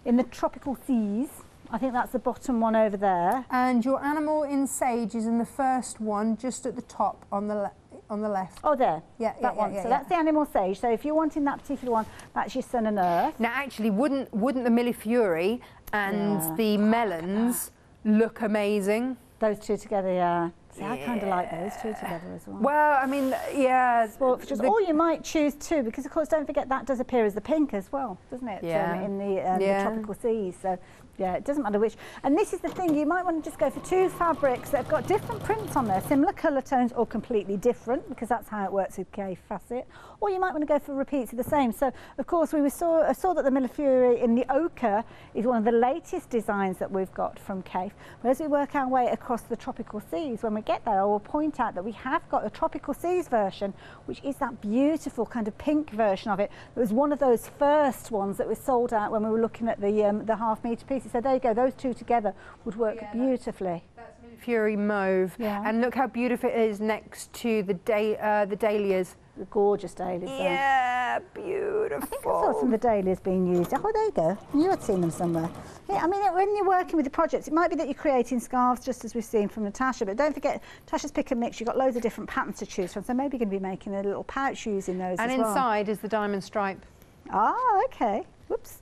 in the tropical seas. I think that's the bottom one over there. And your animal in sage is in the first one, just at the top on the le- on the left. Oh, there. Yeah, that yeah, one. yeah, so yeah. that's the animal sage. So if you're wanting that particular one, that's your sun and earth. Now, actually, wouldn't wouldn't the Millefiori and Yeah. the melons look amazing? Those two together, yeah. See, I kind of like those two together as well. Well, I mean, yeah. Well, just, or you might choose two because, of course, don't forget that does appear as the pink as well, doesn't it? Yeah. Um, in the, um, Yeah. the tropical seas. So, yeah, it doesn't matter which. And this is the thing, you might want to just go for two fabrics that have got different prints on there, similar colour tones or completely different because that's how it works with Kaffe Fassett. Or you might want to go for repeats of the same. So, of course, we saw, uh, saw that the Millefiori in the ochre is one of the latest designs that we've got from Kaffe. But as we work our way across the tropical seas, when we get there, I will point out that we have got a tropical seas version, which is that beautiful kind of pink version of it. It was one of those first ones that was sold out when we were looking at the um, the half metre pieces. So there you go, those two together would work Yeah, beautifully. That's Fury Mauve. Yeah. And look how beautiful it is next to the da- uh, the dahlias. The gorgeous dahlias. Yeah, beautiful. I think I saw some of the dahlias being used. Oh, there you go. You had seen them somewhere. Yeah, I mean, when you're working with the projects, it might be that you're creating scarves, just as we've seen from Natasha. But don't forget, Natasha's pick and mix. You've got loads of different patterns to choose from. So maybe you're going to be making a little pouch using those And as well. inside is the diamond stripe. Ah, okay. Whoops.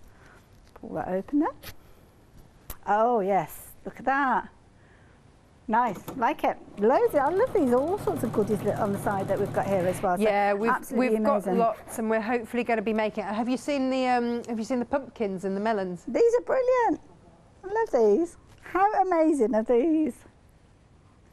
Pull that open there. Oh, yes. Look at that. Nice. Like it. Loads. Of, I love these. All sorts of goodies on the side that we've got here as well. So yeah, we've we've got lots, and we're hopefully going to be making. Have you seen the um, Have you seen the pumpkins and the melons? These are brilliant. I love these. How amazing are these?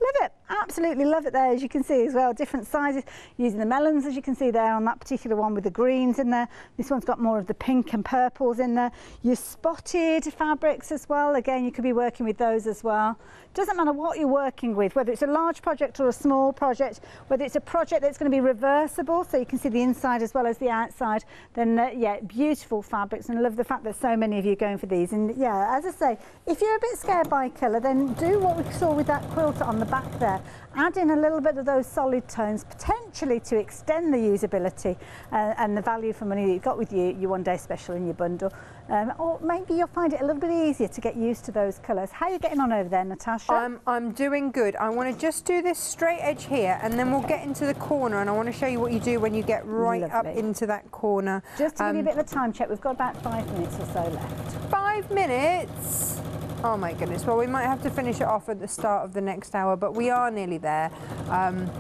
Love it. Absolutely love it there, as you can see as well. Different sizes, using the melons, as you can see there on that particular one with the greens in there. This one's got more of the pink and purples in there. Your spotted fabrics as well. Again, you could be working with those as well. Doesn't matter what you're working with, whether it's a large project or a small project, whether it's a project that's going to be reversible, so you can see the inside as well as the outside, then uh, yeah, beautiful fabrics. And I love the fact that so many of you are going for these. And yeah, as I say, if you're a bit scared by colour, then do what we saw with that quilter on the back there. Add in a little bit of those solid tones, potentially to extend the usability uh, and the value for money that you've got with you, your one day special in your bundle. Um, or maybe you'll find it a little bit easier to get used to those colours. How are you getting on over there, Natasha? I'm I'm doing good. I want to just do this straight edge here, and then we'll get into the corner, and I want to show you what you do when you get right up into that corner. Just to give you a Um, bit of a time check, we've got about five minutes or so left. Five minutes. Oh my goodness. Well, we might have to finish it off at the start of the next hour, but we are nearly there. Um,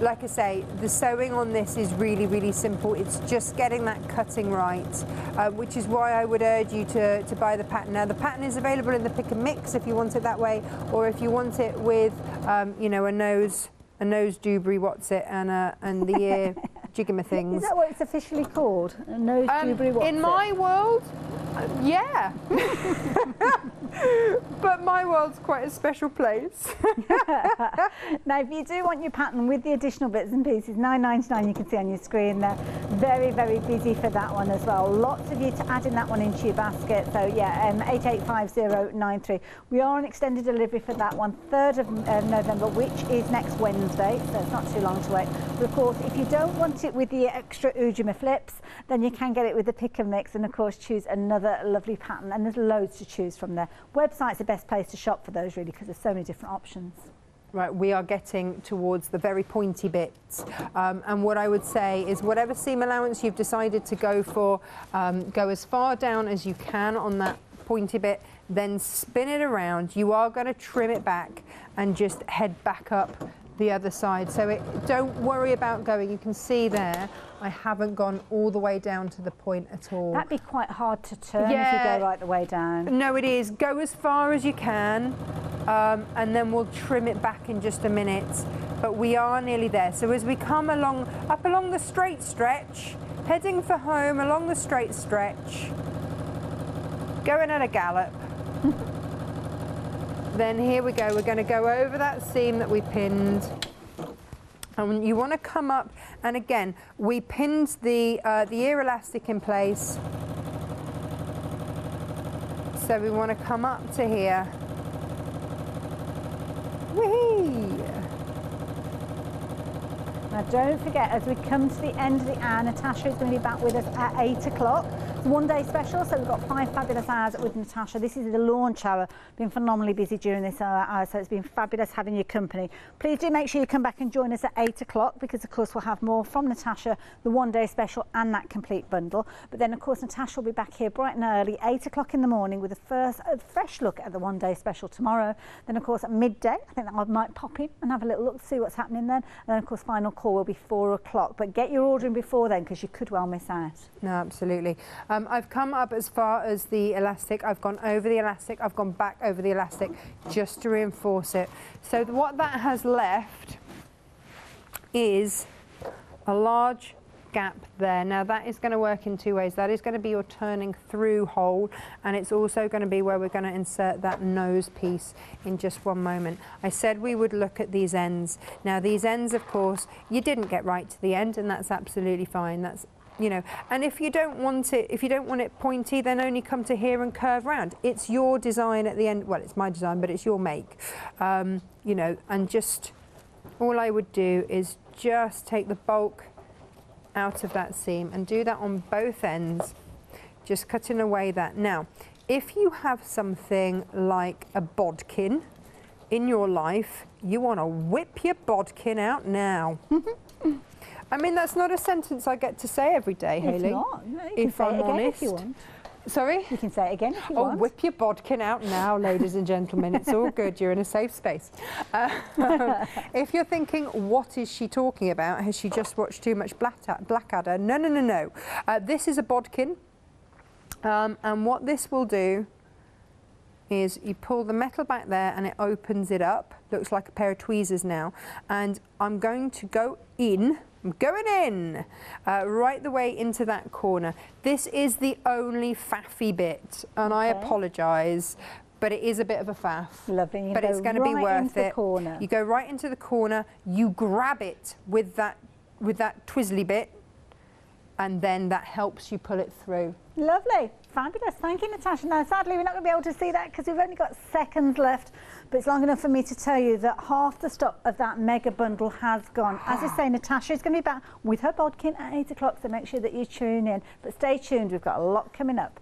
like I say, the sewing on this is really, really simple. It's just getting that cutting right, uh, which is why I would urge you to, to buy the pattern. Now, the pattern is available in the pick and mix if you want it that way, or if you want it with, um, you know, a nose, a nose Dewberry, what's it, and a, and the ear [LAUGHS] jigama things. Is that what it's officially called? A nose Um, what's in it? my world, uh, yeah. [LAUGHS] but my world's quite a special place. [LAUGHS] Now, if you do want your pattern with the additional bits and pieces, 9.99 you can see on your screen there. Very, very busy for that one as well. Lots of you to add in that one into your basket. So yeah, um, 885093. We are on extended delivery for that one, 3rd of uh, November, which is next Wednesday, so it's not too long to wait. But of course, if you don't want it with the extra Ujima flips, then you can get it with the pick and mix and of course choose another lovely pattern. And there's loads to choose from there. Website's the best place to shop for those really because there's so many different options. Right, we are getting towards the very pointy bits. Um, and what I would say is whatever seam allowance you've decided to go for, um, go as far down as you can on that pointy bit, then spin it around. You are going to trim it back and just head back up the other side. So it, don't worry about going. You can see there, I haven't gone all the way down to the point at all. That'd be quite hard to turn if you go right the way down. No, it is. Go as far as you can, um, and then we'll trim it back in just a minute. But we are nearly there. So as we come along, up along the straight stretch, heading for home along the straight stretch, going at a gallop. [LAUGHS] then here we go. We're going to go over that seam that we pinned. And you want to come up, and again, we pinned the uh, the ear elastic in place. So we want to come up to here. Now don't forget, as we come to the end of the hour, Natasha is going to be back with us at 8 o'clock. One day special. So we've got five fabulous hours with Natasha. This is the launch hour. Been phenomenally busy during this hour, so it's been fabulous having your company. Please do make sure you come back and join us at eight o'clock because, of course, we'll have more from Natasha, the one day special and that complete bundle. But then, of course, Natasha will be back here bright and early, eight o'clock in the morning, with a first a fresh look at the one day special tomorrow. Then, of course, at midday, I think I might pop in and have a little look, see what's happening then. And then, of course, final call will be four o'clock. But get your ordering before then because you could well miss out. No, absolutely. Um, Um, I've come up as far as the elastic. I've gone over the elastic. I've gone back over the elastic just to reinforce it. So what that has left is a large gap there. Now that is going to work in two ways. That is going to be your turning through hole and it's also going to be where we're going to insert that nose piece in just one moment. I said we would look at these ends. Now these ends of course you didn't get right to the end and that's absolutely fine. That's you know and if you don't want it if you don't want it pointy then only come to here and curve round it's your design at the end well it's my design but it's your make um, you know and just all I would do is just take the bulk out of that seam and do that on both ends, just cutting away that. Now, if you have something like a bodkin in your life, you want to whip your bodkin out now. [LAUGHS] I mean, that's not a sentence I get to say every day, Hayley. It's not. No, if I'm honest. if you want. Sorry? You can say it again if you Oh, want. whip your bodkin out now, ladies and gentlemen. It's all good. You're in a safe space. Uh, [LAUGHS] if you're thinking, what is she talking about? Has she just watched too much Blackadder? No, no, no, no. Uh, this is a bodkin. Um, and what this will do is you pull the metal back there and it opens it up. Looks like a pair of tweezers now. And I'm going to go in, I'm going in, uh, right the way into that corner. This is the only faffy bit, and I apologise, but it is a bit of a faff. Lovely. But it's going to be worth it. corner. You go right into the corner, you grab it with that, with that twizzly bit, and then that helps you pull it through. Lovely. Fabulous. Thank you, Natasha. Now, sadly, we're not going to be able to see that because we've only got seconds left, but it's long enough for me to tell you that half the stock of that mega bundle has gone. As I ah. say, Natasha is going to be back with her bodkin at 8 o'clock, so make sure that you tune in. But stay tuned, we've got a lot coming up.